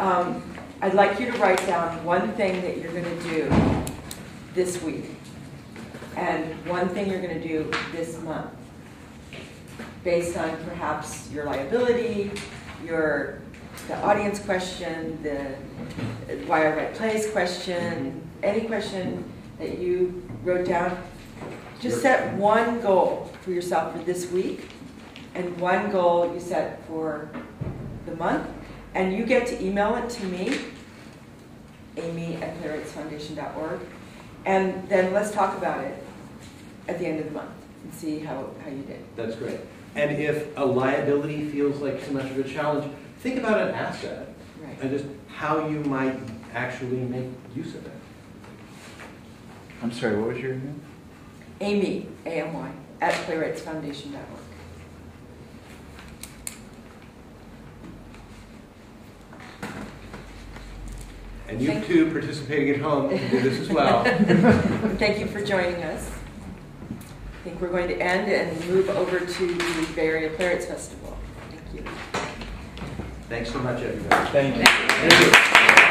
Um, I'd like you to write down one thing that you're going to do this week, and one thing you're going to do this month, based on perhaps your liability, your the audience question, the why I write plays question, any question that you wrote down, just set one goal for yourself for this week and one goal you set for the month, and you get to email it to me, amy at playwrightsfoundation.org, and then let's talk about it at the end of the month and see how, how you did. That's great. And if a liability feels like too much of a challenge, think about an asset Right. and just how you might actually make use of it. I'm sorry, what was your name? Amy, A-M-Y, at playwrightsfoundation.org. And you Thank too, participating at home, can do this as well. Thank you for joining us. I think we're going to end and move over to the Bay Area Playwrights Festival. Thank you. Thanks so much, everybody. Thank you. Thank you.